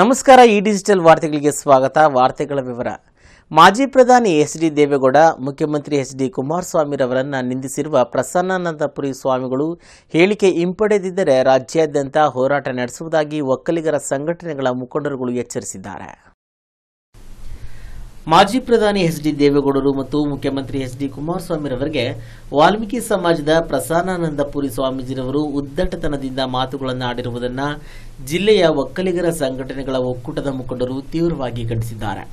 ನಮಸ್ಕಾರ, ಈ ಡಿಜಿಟಲ್ ವಾರ್ತೆಗಳಿಗೆ ಸ್ವಾಗತ. ವಾರ್ತೆಗಳ ವಿವರ. ಮಾಜಿ ಪ್ರಧಾನಿ ಎಚ್ ಡಿ ದೇವೇಗೌಡ, ಮುಖ್ಯಮಂತ್ರಿ ಎಚ್ ಡಿ ಕುಮಾರಸ್ವಾಮಿರವರನ್ನು ನಿಂದಿಸಿರುವ ಪ್ರಸನ್ನಾನಂದಪುರಿ ಸ್ವಾಮಿಗಳು ಹೇಳಿಕೆ ಹಿಂಪಡೆದಿದ್ದರೆ ರಾಜ್ಯಾದ್ಯಂತ ಹೋರಾಟ ನಡೆಸುವುದಾಗಿ ಒಕ್ಕಲಿಗರ ಸಂಘಟನೆಗಳ ಮುಖಂಡರುಗಳು ಎಚ್ಚರಿಸಿದ್ದಾರೆ. ಮಾಜಿ ಪ್ರಧಾನಿ ಎಚ್ ಡಿ ದೇವೇಗೌಡರು ಮತ್ತು ಮುಖ್ಯಮಂತ್ರಿ ಎಚ್ ಡಿ ಕುಮಾರಸ್ವಾಮಿರವರಿಗೆ ವಾಲ್ಮೀಕಿ ಸಮಾಜದ ಪ್ರಸನ್ನಾನಂದಪುರಿ ಸ್ವಾಮೀಜಿರವರು ಉದ್ದಟತನದಿಂದ ಮಾತುಗಳನ್ನು ಆಡಿರುವುದನ್ನು ಜಿಲ್ಲೆಯ ಒಕ್ಕಲಿಗರ ಸಂಘಟನೆಗಳ ಒಕ್ಕೂಟದ ಮುಖಂಡರು ತೀವ್ರವಾಗಿ ಖಂಡಿಸಿದ್ದಾರೆ.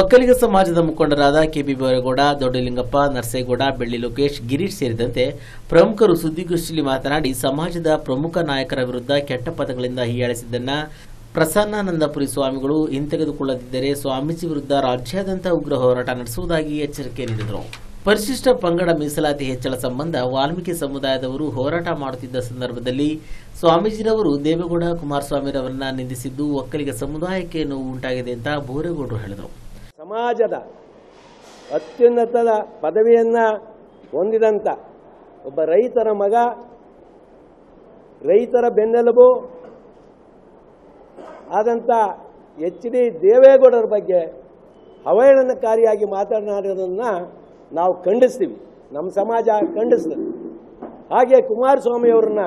ಒಕ್ಕಲಿಗ ಸಮಾಜದ ಮುಖಂಡರಾದ ಕೆಬಿ ಬೇರೇಗೌಡ, ದೊಡ್ಡಲಿಂಗಪ್ಪ, ನರಸೇಗೌಡ, ಬೆಳ್ಳಿ ಲೋಕೇಶ್, ಗಿರೀಶ್ ಸೇರಿದಂತೆ ಪ್ರಮುಖರು ಸುದ್ದಿಗೋಷ್ಠಿಯಲ್ಲಿ ಮಾತನಾಡಿ, ಸಮಾಜದ ಪ್ರಮುಖ ನಾಯಕರ ವಿರುದ್ಧ ಕೆಟ್ಟ ಪದಗಳಿಂದ ಹೀಯಾಳಿಸಿದ್ದನ್ನ ಪ್ರಸನ್ನಾನಂದಪುರಿ ಸ್ವಾಮಿಗಳು ಹಿಂತೆಗೆದುಕೊಳ್ಳದಿದ್ದರೆ ಸ್ವಾಮೀಜಿ ವಿರುದ್ಧ ರಾಜ್ಯಾದ್ಯಂತ ಉಗ್ರ ಹೋರಾಟ ನಡೆಸುವುದಾಗಿ ಎಚ್ಚರಿಕೆ ನೀಡಿದರು. ಪರಿಶಿಷ್ಟ ಪಂಗಡ ಮೀಸಲಾತಿ ಹೆಚ್ಚಳ ಸಂಬಂಧ ವಾಲ್ಮೀಕಿ ಸಮುದಾಯದವರು ಹೋರಾಟ ಮಾಡುತ್ತಿದ್ದ ಸಂದರ್ಭದಲ್ಲಿ ಸ್ವಾಮೀಜಿರವರು ದೇವೇಗೌಡ ಕುಮಾರಸ್ವಾಮಿರವರನ್ನ ನಿಂದಿಸಿದ್ದು ಒಕ್ಕಲಿಗ ಸಮುದಾಯಕ್ಕೆ ನೋವು ಉಂಟಾಗಿದೆ ಅಂತ ಬೋರೇಗೌಡರು ಹೇಳಿದರು. ಸಮಾಜದ ಅತ್ಯುನ್ನತದ ಪದವಿಯನ್ನು ಹೊಂದಿದಂತ ಒಬ್ಬ ರೈತರ ಮಗ, ರೈತರ ಬೆನ್ನೆಲುಬು ಆದಂಥ ಎಚ್ ಡಿ ದೇವೇಗೌಡರ ಬಗ್ಗೆ ಅವಹೇಳನಕಾರಿಯಾಗಿ ಮಾತನಾಡೋದನ್ನು ನಾವು ಖಂಡಿಸ್ತೀವಿ. ನಮ್ಮ ಸಮಾಜ ಖಂಡಿಸ್ತದೆ ಹಾಗೆ ಕುಮಾರಸ್ವಾಮಿಯವ್ರನ್ನ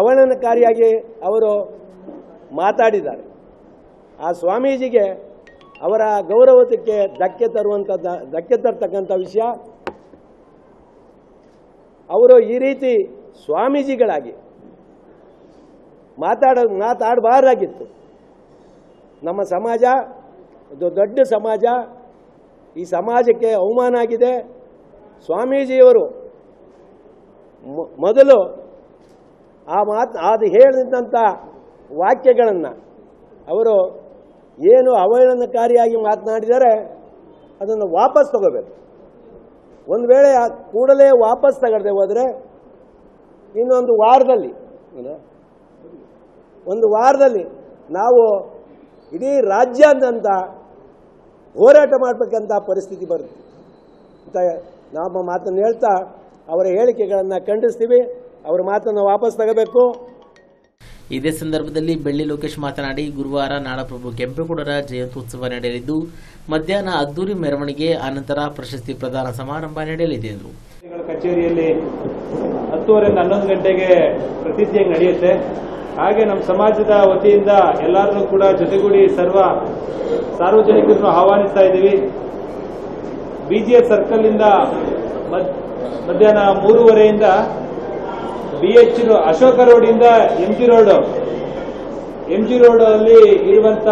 ಅವಹೇಳನಕಾರಿಯಾಗಿ ಅವರು ಮಾತಾಡಿದ್ದಾರೆ. ಆ ಸ್ವಾಮೀಜಿಗೆ ಅವರ ಗೌರವಕ್ಕೆ ಧಕ್ಕೆ ತರುವಂಥ ಧಕ್ಕೆ ತರ್ತಕ್ಕಂಥ ವಿಷಯ. ಅವರು ಈ ರೀತಿ ಸ್ವಾಮೀಜಿಗಳಾಗಿ ಮಾತಾಡ ಮಾತಾಡಬಾರ್ದಾಗಿತ್ತು ನಮ್ಮ ಸಮಾಜ ದೊಡ್ಡ ಸಮಾಜ, ಈ ಸಮಾಜಕ್ಕೆ ಅವಮಾನ ಆಗಿದೆ ಸ್ವಾಮೀಜಿಯವರು ಮೊದಲು ಆ ಮಾತು ಅದು ಹೇಳಿದಂಥ ವಾಕ್ಯಗಳನ್ನು ಅವರು ಏನು ಅವಹೇಳನಕಾರಿಯಾಗಿ ಮಾತನಾಡಿದರೆ ಅದನ್ನು ವಾಪಸ್ ತಗೋಬೇಕು ಒಂದು ವೇಳೆ ಕೂಡಲೇ ವಾಪಸ್ ತಗೊಳ್ದೆ ಹೋದರೆ ಇನ್ನೊಂದು ವಾರದಲ್ಲಿ? ಒಂದು ವಾರದಲ್ಲಿ ನಾವು ಇಡೀ ರಾಜ್ಯಾದ್ಯಂತ ಹೋರಾಟ ಮಾಡಬೇಕಂತ ಪರಿಸ್ಥಿತಿ ಬರುತ್ತೆ. ಅಂತ ನಮ್ಮ ಮಾತನ್ನು ಹೇಳ್ತಾ ಅವರ ಹೇಳಿಕೆಗಳನ್ನು ಖಂಡಿಸ್ತೀವಿ. ಅವರ ಮಾತನ್ನು ವಾಪಸ್ ತಗೋಬೇಕು. ಇದೇ ಸಂದರ್ಭದಲ್ಲಿ ಬೆಳ್ಳಿ ಲೋಕೇಶ್ ಮಾತನಾಡಿ ಗುರುವಾರ ನಾಡಪ್ರಭು ಕೆಂಪೇಗೌಡರ ಜಯಂತ್ಯುತ್ಸವ ನಡೆಯಲಿದ್ದು ಮಧ್ಯಾಹ್ನ ಅದ್ದೂರಿ ಮೆರವಣಿಗೆ ಅನಂತರ ಪ್ರಶಸ್ತಿ ಪ್ರದಾನ ಸಮಾರಂಭ ನಡೆಯಲಿದೆ ಎಂದರು. ಗಳ ಕಚೇರಿಯಲ್ಲಿ ಹತ್ತುವರೆಯಿಂದ ಹನ್ನೊಂದು ಗಂಟೆಗೆ ಪ್ರತಿಜ್ಞೆ ನಡೆಯುತ್ತೆ. ಹಾಗೆ ನಮ್ಮ ಸಮಾಜದ ವತಿಯಿಂದ ಎಲ್ಲರನ್ನೂ ಕೂಡ ಜೊತೆಗೂಡಿ ಸರ್ವ ಸಾರ್ವಜನಿಕರನ್ನು ಆಹ್ವಾನಿಸ್ತಾ ಇದ್ದೀವಿ. ಬಿ ಸರ್ಕಲ್ ಇಂದ ಮಧ್ಯಾಹ್ನ ಮೂರುವರೆಯಿಂದ ಬಿ ಎಚ್ ಅಶೋಕ ರೋಡಿಂದ M G road M G road ಅಲ್ಲಿ ಇರುವಂತ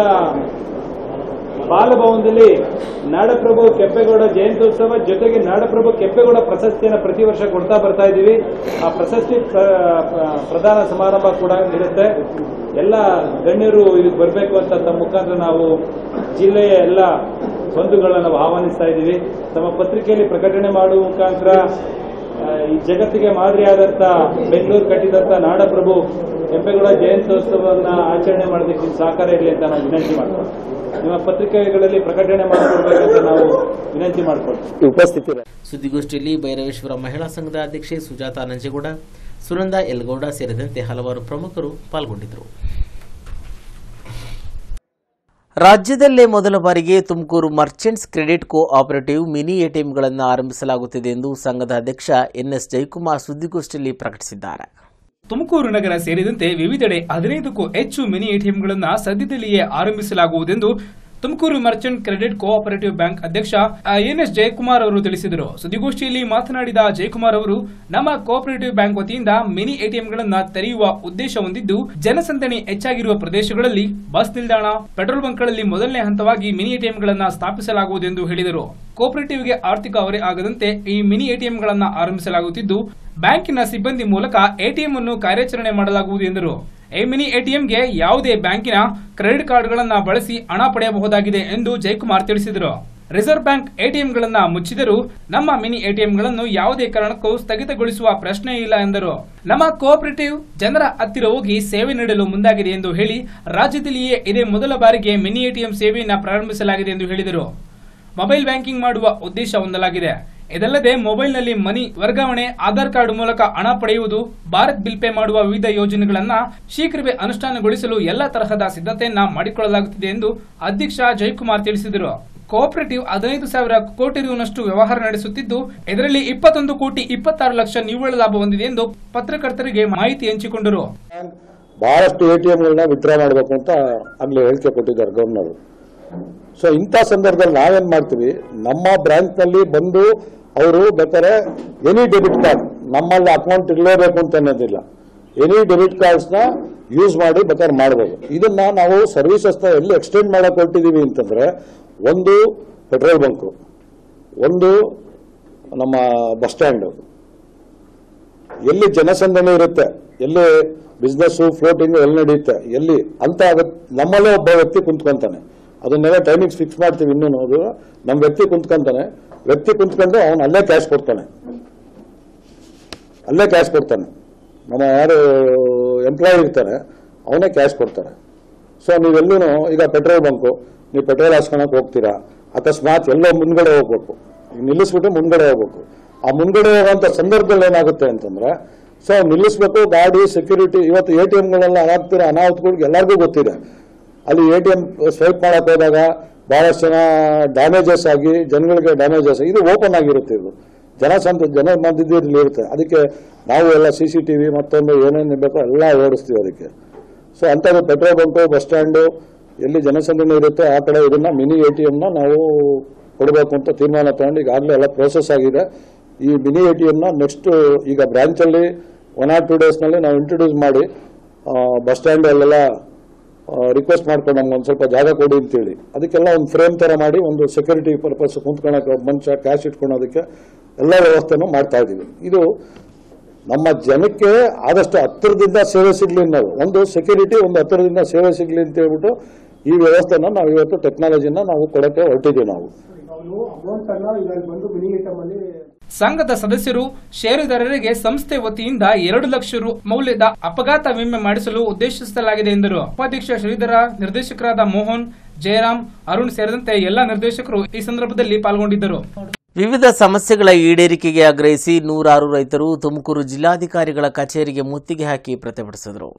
ಬಾಲಭವನದಲ್ಲಿ ನಾಡಪ್ರಭು ಕೆಂಪೇಗೌಡ ಜಯಂತ್ಯೋತ್ಸವ ಜೊತೆಗೆ ನಾಡಪ್ರಭು ಕೆಂಪೇಗೌಡ ಪ್ರಶಸ್ತಿಯನ್ನು ಪ್ರತಿ ವರ್ಷ ಕೊಡ್ತಾ ಬರ್ತಾ ಇದ್ದೀವಿ. ಆ ಪ್ರಶಸ್ತಿ ಪ್ರಧಾನ ಸಮಾರಂಭ ಕೂಡ ಇರುತ್ತೆ ಎಲ್ಲ ಗಣ್ಯರು ಇದಕ್ಕೆ ಬರಬೇಕು ಅಂತ ತಮ್ಮ ಮುಖಾಂತರ ನಾವು ಜಿಲ್ಲೆಯ ಎಲ್ಲ ಬಂಧುಗಳನ್ನ ನಾವು ಆಹ್ವಾನಿಸ್ತಾ ಇದ್ದೀವಿ. ತಮ್ಮ ಪತ್ರಿಕೆಯಲ್ಲಿ ಪ್ರಕಟಣೆ ಮಾಡುವ ಮುಖಾಂತರ ಈ ಜಗತ್ತಿಗೆ ಮಾದರಿಯಾದಂಥ ಬೆಂಗಳೂರು ಕಟ್ಟಿದಂಥ ನಾಡಪ್ರಭು ಕೆಂಪೇಗೌಡ ಜಯಂತ್ಯೋತ್ಸವವನ್ನು ಆಚರಣೆ ಮಾಡೋದಕ್ಕೆ ನಿಮ್ಮ ಸಹಕಾರ ಇರಲಿ ಅಂತ ನಾವು ವಿನಂತಿ ಮಾಡ್ತೀವಿ ನಿಮ್ಮ ಪತ್ರಿಕೆಗಳಲ್ಲಿ ಪ್ರಕಟಣೆ ಮಾಡಿಕೊಡ್ಬೇಕಂತ ನಾವು ವಿನಂತಿ ಮಾಡ್ಕೊಳ್ತೀವಿ. ಉಪಸ್ಥಿತಿ ಸುದ್ದಿಗೋಷ್ಠಿಯಲ್ಲಿ ಭೈರವೇಶ್ವರ ಮಹಿಳಾ ಸಂಘದ ಅಧ್ಯಕ್ಷೆ ಸುಜಾತ ನಂಜೇಗೌಡ ಸುನಂದ ಎಲ್ಗೌಡ ಸೇರಿದಂತೆ ಹಲವಾರು ಪ್ರಮುಖರು ಪಾಲ್ಗೊಂಡಿದ್ದರು. ರಾಜ್ಯದಲ್ಲೇ ಮೊದಲ ಬಾರಿಗೆ Tumakuru merchants credit co operative mini ಎಟಿಎಂಗಳನ್ನು ಆರಂಭಿಸಲಾಗುತ್ತಿದೆ ಎಂದು ಸಂಘದ ಅಧ್ಯಕ್ಷ ಎನ್ಎಸ್ ಜಯಕುಮಾರ್ ಸುದ್ದಿಗೋಷ್ಠಿಯಲ್ಲಿ ಪ್ರಕಟಿಸಿದ್ದಾರೆ. ತುಮಕೂರು ನಗರ ಸೇರಿದಂತೆ ವಿವಿಧೆಡೆ ಹದಿನೈದಕ್ಕೂ ಹೆಚ್ಚು ಮಿನಿ ಎಟಿಎಂಗಳನ್ನು ಸದ್ಯದಲ್ಲಿಯೇ ಆರಂಭಿಸಲಾಗುವುದೆಂದು Tumakuru merchant credit cooperative bank ಅಧ್ಯಕ್ಷ ಎನ್ಎಸ್ ಜಯಕುಮಾರ್ ಅವರು ತಿಳಿಸಿದರು. ಸುದ್ದಿಗೋಷ್ಠಿಯಲ್ಲಿ ಮಾತನಾಡಿದ ಜಯಕುಮಾರ್ ಅವರು, ನಮ್ಮ ಕೋಆಪರೇಟಿವ್ ಬ್ಯಾಂಕ್ ವತಿಯಿಂದ ಮಿನಿ ಎಟಿಎಂಗಳನ್ನು ತೆರೆಯುವ ಉದ್ದೇಶ ಹೊಂದಿದ್ದು, ಜನಸಂದಣಿ ಹೆಚ್ಚಾಗಿರುವ ಪ್ರದೇಶಗಳಲ್ಲಿ ಬಸ್ ನಿಲ್ದಾಣ, ಪೆಟ್ರೋಲ್ ಬಂಕ್ಗಳಲ್ಲಿ ಮೊದಲನೇ ಹಂತವಾಗಿ ಮಿನಿ ಎಟಿಎಂಗಳನ್ನು ಸ್ಥಾಪಿಸಲಾಗುವುದೆಂದು ಹೇಳಿದರು. ಕೋಆಪರೇಟಿವ್ಗೆ ಆರ್ಥಿಕ ಹೊರೆ ಆಗದಂತೆ ಈ ಮಿನಿ ಎಟಿಎಂಗಳನ್ನು ಆರಂಭಿಸಲಾಗುತ್ತಿದ್ದು, ಬ್ಯಾಂಕಿನ ಸಿಬ್ಬಂದಿ ಮೂಲಕ ಎಟಿಎಂ ಅನ್ನು ಕಾರ್ಯಾಚರಣೆ ಮಾಡಲಾಗುವುದು ಎಂದರು. ಮಿನಿ ಎಟಿಎಂಗೆ ಯಾವುದೇ ಬ್ಯಾಂಕಿನ ಕ್ರೆಡಿಟ್ ಕಾರ್ಡ್ಗಳನ್ನು ಬಳಸಿ ಹಣ ಪಡೆಯಬಹುದಾಗಿದೆ ಎಂದು ಜಯಕುಮಾರ್ ತಿಳಿಸಿದರು. ರಿಸರ್ವ್ ಬ್ಯಾಂಕ್ ಎಟಿಎಂಗಳನ್ನು ಮುಚ್ಚಿದರೂ ನಮ್ಮ ಮಿನಿ ಎಟಿಎಂಗಳನ್ನು ಯಾವುದೇ ಕಾರಣಕ್ಕೂ ಸ್ಥಗಿತಗೊಳಿಸುವ ಪ್ರಶ್ನೆ ಇಲ್ಲ ಎಂದರು. ನಮ್ಮ ಕೋಆಪರೇಟಿವ್ ಜನರ ಹತ್ತಿರ ಹೋಗಿ ಸೇವೆ ನೀಡಲು ಮುಂದಾಗಿದೆ ಎಂದು ಹೇಳಿ ರಾಜ್ಯದಲ್ಲಿಯೇ ಇದೇ ಮೊದಲ ಬಾರಿಗೆ ಮಿನಿ ಎಟಿಎಂ ಸೇವೆಯನ್ನು ಪ್ರಾರಂಭಿಸಲಾಗಿದೆ ಎಂದು ಹೇಳಿದರು. ಮೊಬೈಲ್ ಬ್ಯಾಂಕಿಂಗ್ ಮಾಡುವ ಉದ್ದೇಶ ಹೊಂದಲಾಗಿದೆ. ಇದಲ್ಲದೆ ಮೊಬೈಲ್ನಲ್ಲಿ ಮನಿ ವರ್ಗಾವಣೆ, ಆಧಾರ್ ಕಾರ್ಡ್ ಮೂಲಕ ಹಣ ಪಡೆಯುವುದು, ಭಾರತ್ ಬಿಲ್ ಪೇ ಮಾಡುವ ವಿವಿಧ ಯೋಜನೆಗಳನ್ನ ಶೀಘ್ರವೇ ಅನುಷ್ಠಾನಗೊಳಿಸಲು ಎಲ್ಲಾ ತರಹದ ಸಿದ್ಧತೆಯನ್ನ ಮಾಡಿಕೊಳ್ಳಲಾಗುತ್ತಿದೆ ಎಂದು ಅಧ್ಯಕ್ಷ ಜಯಕುಮಾರ್ ತಿಳಿಸಿದರು. ಕೋಆಪರೇಟಿವ್ ಹದಿನೈದು ಸಾವಿರ ಕೋಟಿ ರೂನಷ್ಟು ವ್ಯವಹಾರ ನಡೆಸುತ್ತಿದ್ದು, ಇದರಲ್ಲಿ ಇಪ್ಪತ್ತೊಂದು ಕೋಟಿ ಇಪ್ಪತ್ತಾರು ಲಕ್ಷ ನಿವ್ವಳ ಲಾಭ ಹೊಂದಿದೆ ಎಂದು ಪತ್ರಕರ್ತರಿಗೆ ಮಾಹಿತಿ ಹಂಚಿಕೊಂಡರು. ಬಹಳಷ್ಟು ಎಟಿಎಂಗಳನ್ನ ವಿತ್ಡ್ರಾ ಮಾಡಬೇಕು ಅಂತ ಅಲ್ಲಿ ಹೇಳಿಕೆ ಕೊಟ್ಟಿದ್ದಾರೆ ಗವರ್ನರ್ ಸೊ ಇಂಥ ಸಂದರ್ಭದಲ್ಲಿ ನಾವೇನ್ ಮಾಡ್ತೀವಿ? ನಮ್ಮ ಬ್ರಾಂಚ್ನಲ್ಲಿ ಬಂದು ಅವರು ಬೇಕಾದ್ರೆ ಎನಿ ಡೆಬಿಟ್ ಕಾರ್ಡ್ ನಮ್ಮಲ್ಲಿ ಅಕೌಂಟ್ ಇರಲೇಬೇಕು ಅಂತ ಅನ್ನೋದಿಲ್ಲ. ಎನಿ ಡೆಬಿಟ್ ಕಾರ್ಡ್ಸ್ನ ಯೂಸ್ ಮಾಡಿ ಬೇಕಾದ್ರೆ ಮಾಡಬೇಕು ಇದನ್ನ ನಾವು ಸರ್ವಿಸಸ್ನ ಎಲ್ಲಿ ಎಕ್ಸ್ಟೆಂಡ್ ಮಾಡಕ್ ಹೊರಟಿದೀವಿ ಅಂತಂದ್ರೆ, ಒಂದು ಪೆಟ್ರೋಲ್ ಬಂಕು ಒಂದು ನಮ್ಮ ಬಸ್ ಸ್ಟ್ಯಾಂಡ್ ಎಲ್ಲಿ ಜನಸಂದಣಿ ಇರುತ್ತೆ, ಎಲ್ಲಿ ಬಿಸ್ನೆಸ್ ಫ್ಲೋಟಿಂಗ್ ಎಲ್ಲಿ ನಡೆಯುತ್ತೆ, ಎಲ್ಲಿ ಅಂತ ನಮ್ಮಲ್ಲೇ ಒಬ್ಬ ವ್ಯಕ್ತಿ ಕುಂತ್ಕೊಂತಾನೆ. ಅದನ್ನೆಲ್ಲ ಟೈಮಿಂಗ್ಸ್ ಫಿಕ್ಸ್ ಮಾಡ್ತೀವಿ ಇನ್ನೂ ಅದು ನಮ್ಮ ವ್ಯಕ್ತಿ ಕುಂತ್ಕೊಂತಾನೆ ವ್ಯಕ್ತಿ ಕುಂತ್ಕೊಂಡು ಅವನು ಅಲ್ಲೇ ಕ್ಯಾಶ್ ಕೊಡ್ತಾನೆ. ಅಲ್ಲೇ ಕ್ಯಾಶ್ ಕೊಡ್ತಾನೆ. ನಮ್ಮ ಯಾರು ಎಂಪ್ಲಾಯಿ ಇರ್ತಾರೆ, ಅವನೇ ಕ್ಯಾಶ್ ಕೊಡ್ತಾರೆ. ಸೊ ನೀವೆಲ್ಲೂ ಈಗ ಪೆಟ್ರೋಲ್ ಬಂಕು, ನೀವು ಪೆಟ್ರೋಲ್ ಹಾಸ್ಕೊಳಕ್ ಹೋಗ್ತೀರಾ, ಅಕಸ್ಮಾತ್ ಎಲ್ಲೋ ಮುಂದ್ಗಡೆ ಹೋಗ್ಬೇಕು. ನಿಲ್ಲಿಸ್ಬಿಟ್ಟು ಮುಂದ್ಗಡೆ ಹೋಗ್ಬೇಕು. ಆ ಮುಂದ್ಗಡೆ ಹೋಗುವಂತ ಸಂದರ್ಭದಲ್ಲಿ ಏನಾಗುತ್ತೆ ಅಂತಂದ್ರೆ ಸೊ ನಿಲ್ಲಿಸ್ಬೇಕು, ಗಾಡಿ ಸೆಕ್ಯೂರಿಟಿ ಇವತ್ತು ಎ ಟಿ ಎಮ್ಗಳೆಲ್ಲ ಆಗ್ತಿರೋ ಅನಾಹುತಗಳಿಗೆ ಎಲ್ಲರಿಗೂ ಗೊತ್ತಿದೆ. ಅಲ್ಲಿ ಎ ಟಿ ಎಂ ಸ್ವೈಪ್ ಮಾಡಕ್ ಹೋದಾಗ ಬಹಳಷ್ಟು ಜನ ಡ್ಯಾಮೇಜಸ್ ಆಗಿ, ಜನಗಳಿಗೆ ಡ್ಯಾಮೇಜಸ್ ಇದು ಓಪನ್ ಆಗಿರುತ್ತೆ ಇದು. ಜನಸಂತ ಜನ ಮಧ್ಯದಲ್ಲಿ ಇರುತ್ತೆ. ಅದಕ್ಕೆ ನಾವು ಎಲ್ಲ ಸಿ ಸಿ ಟಿ ವಿ ಮತ್ತೊಂದು ಏನೇನು ಬೇಕೋ ಎಲ್ಲ ಓಡಿಸ್ತೀವಿ ಅದಕ್ಕೆ. ಸೊ ಅಂಥದ್ದು ಪೆಟ್ರೋಲ್ ಬಂಕು, ಬಸ್ ಸ್ಟ್ಯಾಂಡು, ಎಲ್ಲಿ ಜನಸಂದಣಿ ಇರುತ್ತೆ, ಆ ಕಡೆ ಇದನ್ನು ಮಿನಿ ಎ ಟಿ ಎಮ್ನ ನಾವು ಕೊಡಬೇಕು ಅಂತ ತೀರ್ಮಾನ ತಗೊಂಡು ಈಗಾಗಲೇ ಎಲ್ಲ ಪ್ರೋಸೆಸ್ ಆಗಿದೆ. ಈ ಮಿನಿ ಎ ಟಿ ಎಮ್ನ ನೆಕ್ಸ್ಟ್ ಈಗ ಬ್ರಾಂಚಲ್ಲಿ ಒನ್ ಆರ್ ಟೂ ಡೇಸ್ನಲ್ಲಿ ನಾವು ಇಂಟ್ರೊಡ್ಯೂಸ್ ಮಾಡಿ ಬಸ್ ಸ್ಟ್ಯಾಂಡಲ್ಲೆಲ್ಲ ರಿಕ್ವೆಸ್ಟ್ ಮಾಡ್ಕೊಂಡು ನಮ್ಗೆ ಒಂದು ಸ್ವಲ್ಪ ಜಾಗ ಕೊಡಿ ಅಂತೇಳಿ. ಅದಕ್ಕೆಲ್ಲ ಒಂದು ಫ್ರೇಮ್ ತರ ಮಾಡಿ, ಒಂದು ಸೆಕ್ಯೂರಿಟಿ ಪರ್ಪಸ್ ಕುಂತ್ಕೊಳಕ್ಕೆ ಮಂಚ ಕ್ಯಾಶ್ ಇಟ್ಕೊಳೋದಕ್ಕೆ ಎಲ್ಲ ವ್ಯವಸ್ಥೆನೂ ಮಾಡ್ತಾ ಇದ್ದೀವಿ ಇದು ನಮ್ಮ ಜನಕ್ಕೆ ಆದಷ್ಟು ಹತ್ತಿರದಿಂದ ಸೇವೆ ಸಿಗ್ಲಿ ನಾವು ಒಂದು ಸೆಕ್ಯೂರಿಟಿ ಒಂದು ಹತ್ತಿರದಿಂದ ಸೇವೆ ಸಿಗ್ಲಿ ಅಂತ ಹೇಳ್ಬಿಟ್ಟು ಈ ವ್ಯವಸ್ಥೆನ ನಾವು ಇವತ್ತು ಟೆಕ್ನಾಲಜಿನ ನಾವು ಕೊಡಕ್ಕೆ ಹೊರಟಿದ್ದೀವಿ ನಾವು. ಸಂಘದ ಸದಸ್ಯರು ಷೇರುದಾರರಿಗೆ ಸಂಸ್ಥೆ ವತಿಯಿಂದ ಎರಡು ಲಕ್ಷ ರು ಮೌಲ್ಯದ ಅಪಘಾತ ವಿಮೆ ಮಾಡಿಸಲು ಉದ್ದೇಶಿಸಲಾಗಿದೆ ಎಂದರು. ಉಪಾಧ್ಯಕ್ಷ ಶ್ರೀಧರ, ನಿರ್ದೇಶಕರಾದ ಮೋಹನ್, ಜಯರಾಮ್, ಅರುಣ್ ಸೇರಿದಂತೆ ಎಲ್ಲಾ ನಿರ್ದೇಶಕರು ಈ ಸಂದರ್ಭದಲ್ಲಿ ಪಾಲ್ಗೊಂಡಿದ್ದರು. ವಿವಿಧ ಸಮಸ್ಯೆಗಳ ಈಡೇರಿಕೆಗೆ ಆಗ್ರಹಿಸಿ ನೂರಾರು ರೈತರು ತುಮಕೂರು ಜಿಲ್ಲಾಧಿಕಾರಿಗಳ ಕಚೇರಿಗೆ ಮುತ್ತಿಗೆ ಹಾಕಿ ಪ್ರತಿಭಟಿಸಿದರು.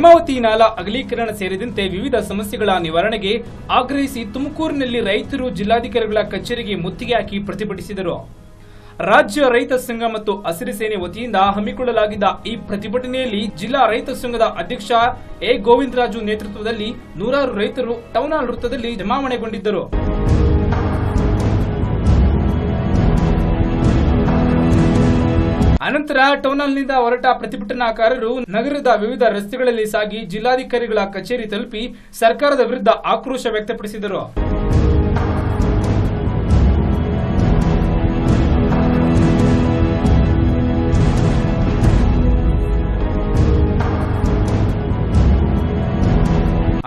ಹೇಮಾವತಿ ನಾಲ ಅಗಲೀಕರಣ ಸೇರಿದಂತೆ ವಿವಿಧ ಸಮಸ್ಯೆಗಳ ನಿವಾರಣೆಗೆ ಆಗ್ರಹಿಸಿ ತುಮಕೂರಿನಲ್ಲಿ ರೈತರು ಜಿಲ್ಲಾಧಿಕಾರಿಗಳ ಕಚೇರಿಗೆ ಮುತ್ತಿಗೆ ಹಾಕಿ ಪ್ರತಿಭಟಿಸಿದರು. ರಾಜ್ಯ ರೈತ ಸಂಘ ಮತ್ತು ಹಸಿರು ಸೇನೆ ವತಿಯಿಂದ ಹಮ್ಮಿಕೊಳ್ಳಲಾಗಿದ್ದ ಈ ಪ್ರತಿಭಟನೆಯಲ್ಲಿ ಜಿಲ್ಲಾ ರೈತ ಸಂಘದ ಅಧ್ಯಕ್ಷ ಎ. ಗೋವಿಂದರಾಜು ನೇತೃತ್ವದಲ್ಲಿ ನೂರಾರು ರೈತರು ಟೌನ್ ವೃತ್ತದಲ್ಲಿ ಜಮಾವಣೆಗೊಂಡಿದ್ದರು. ಅನಂತರ ನಿಂದ ಹೊರಟ ಪ್ರತಿಭಟನಾಕಾರರು ನಗರದ ವಿವಿಧ ರಸ್ತೆಗಳಲ್ಲಿ ಸಾಗಿ ಜಿಲ್ಲಾಧಿಕಾರಿಗಳ ಕಚೇರಿ ತಲುಪಿ ಸರ್ಕಾರದ ವಿರುದ್ಧ ಆಕ್ರೋಶ ವ್ಯಕ್ತಪಡಿಸಿದರು.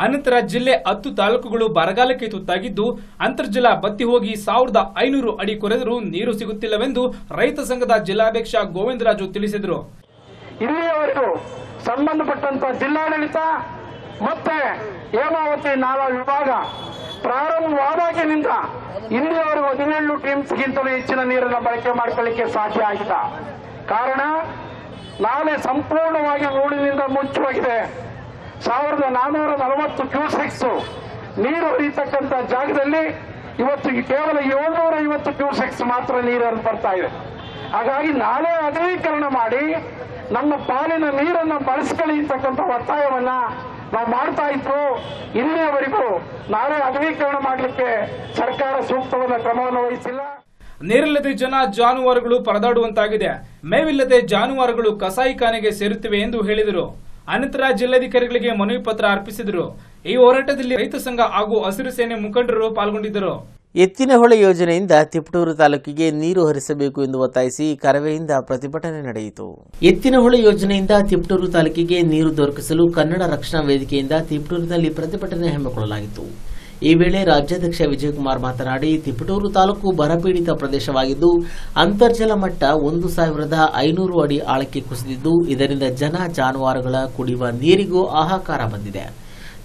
ಅನಂತರ ಜಿಲ್ಲೆ ಹತ್ತು ತಾಲೂಕುಗಳು ಬರಗಾಲಕ್ಕೆ ತುತ್ತಾಗಿದ್ದು ಅಂತರ್ಜಲ ಬತ್ತಿ ಹೋಗಿ ಸಾವಿರದ ಐನೂರು ಅಡಿ ಕೊರೆದರೂ ನೀರು ಸಿಗುತ್ತಿಲ್ಲವೆಂದು ರೈತ ಸಂಘದ ಜಿಲ್ಲಾಧ್ಯಕ್ಷ ಗೋವಿಂದರಾಜು ತಿಳಿಸಿದರು. ಇಲ್ಲಿಯವರೆಗೂ ಸಂಬಂಧಪಟ್ಟಂತ ಜಿಲ್ಲಾಡಳಿತ ಮತ್ತೆ ಹೇಮಾವತಿ ನಾಲಾ ವಿಭಾಗ ಪ್ರಾರಂಭವಾದಾಗಿನಿಂದ ಇಲ್ಲಿಯವರೆಗೂ ಹದಿನೇಳು ಟೀಮ್ಸ್ಗಿಂತಲೂ ಹೆಚ್ಚಿನ ನೀರನ್ನು ಬಳಕೆ ಮಾಡಿಕೊಳ್ಳಿಕ್ಕೆ ಸಾಧ್ಯ ಆಗಿಲ್ಲ ಕಾರಣ ನಾಲೆ ಸಂಪೂರ್ಣವಾಗಿ ಹೂಳಿನಿಂದ ಮುಚ್ಚುವಾಗಿದೆ ಸಾವಿರದ ನಾನೂರ ನಲವತ್ತು ಕ್ಯೂಸೆಕ್ಸ್ ನೀರು ಹರಿಯತಕ್ಕಂಥ ಜಾಗದಲ್ಲಿ ಇವತ್ತು ಕೇವಲ ಏಳ್ನೂರ ಐವತ್ತು ಕ್ಯೂಸೆಕ್ಸ್ ಮಾತ್ರ ನೀರನ್ನು ಬರ್ತಾ ಇದೆ. ಹಾಗಾಗಿ ನಾಳೆ ಅಗಲೀಕರಣ ಮಾಡಿ ನಮ್ಮ ಪಾಲಿನ ನೀರನ್ನು ಬಳಸ್ಕೊಳ್ಳಿ ಅಂತಕ್ಕಂಥ ಒತ್ತಾಯವನ್ನ ನಾವು ಮಾಡ್ತಾ ಇತ್ತು ಇಲ್ಲಿಯವರೆಗೂ ನಾಳೆ ಅಗಲೀಕರಣ ಮಾಡಲಿಕ್ಕೆ ಸರ್ಕಾರ ಸೂಕ್ತವಾದ ಕ್ರಮವನ್ನು ವಹಿಸಿಲ್ಲ. ನೀರಿಲ್ಲದೆ ಜನ ಜಾನುವಾರುಗಳು ಪರದಾಡುವಂತಾಗಿದೆ. ಮೇವಿಲ್ಲದೆ ಜಾನುವಾರುಗಳು ಕಸಾಯಿಖಾನೆಗೆ ಸೇರುತ್ತಿವೆ ಎಂದು ಹೇಳಿದರು. ಅನಂತರ ಜಿಲ್ಲಾಧಿಕಾರಿಗಳಿಗೆ ಮನವಿ ಪತ್ರ ಅರ್ಪಿಸಿದರು. ಈ ಹೋರಾಟದಲ್ಲಿ ರೈತ ಸಂಘ ಹಾಗೂ ಹಸಿರು ಸೇನೆ ಮುಖಂಡರು ಪಾಲ್ಗೊಂಡಿದ್ದರು. ಎತ್ತಿನಹೊಳೆ ಯೋಜನೆಯಿಂದ ತಿಪಟೂರು ತಾಲೂಕಿಗೆ ನೀರು ಹರಿಸಬೇಕು ಎಂದು ಒತ್ತಾಯಿಸಿ ಕರವೆಯಿಂದ ಪ್ರತಿಭಟನೆ ನಡೆಯಿತು. ಎತ್ತಿನಹೊಳೆ ಯೋಜನೆಯಿಂದ ತಿಪಟೂರು ತಾಲೂಕಿಗೆ ನೀರು ದೊರಕಿಸಲು ಕನ್ನಡ ರಕ್ಷಣಾ ವೇದಿಕೆಯಿಂದ ತಿಪಟೂರಿನಲ್ಲಿ ಪ್ರತಿಭಟನೆ ಹಮ್ಮಿಕೊಳ್ಳಲಾಗಿತ್ತು. ಈ ವೇಳೆ ರಾಜ್ಯಾಧ್ಯಕ್ಷ ವಿಜಯಕುಮಾರ್ ಮಾತನಾಡಿ, ತಿಪಟೂರು ತಾಲೂಕು ಬರಪೀಡಿತ ಪ್ರದೇಶವಾಗಿದ್ದು, ಅಂತರ್ಜಲ ಮಟ್ಟ ಒಂದು ಸಾವಿರದ ಐನೂರು ಅಡಿ ಆಳಕ್ಕೆ ಕುಸಿದಿದ್ದು, ಇದರಿಂದ ಜನ ಜಾನುವಾರುಗಳ ಕುಡಿಯುವ ನೀರಿಗೂ ಹಾಹಾಕಾರ ಬಂದಿದೆ.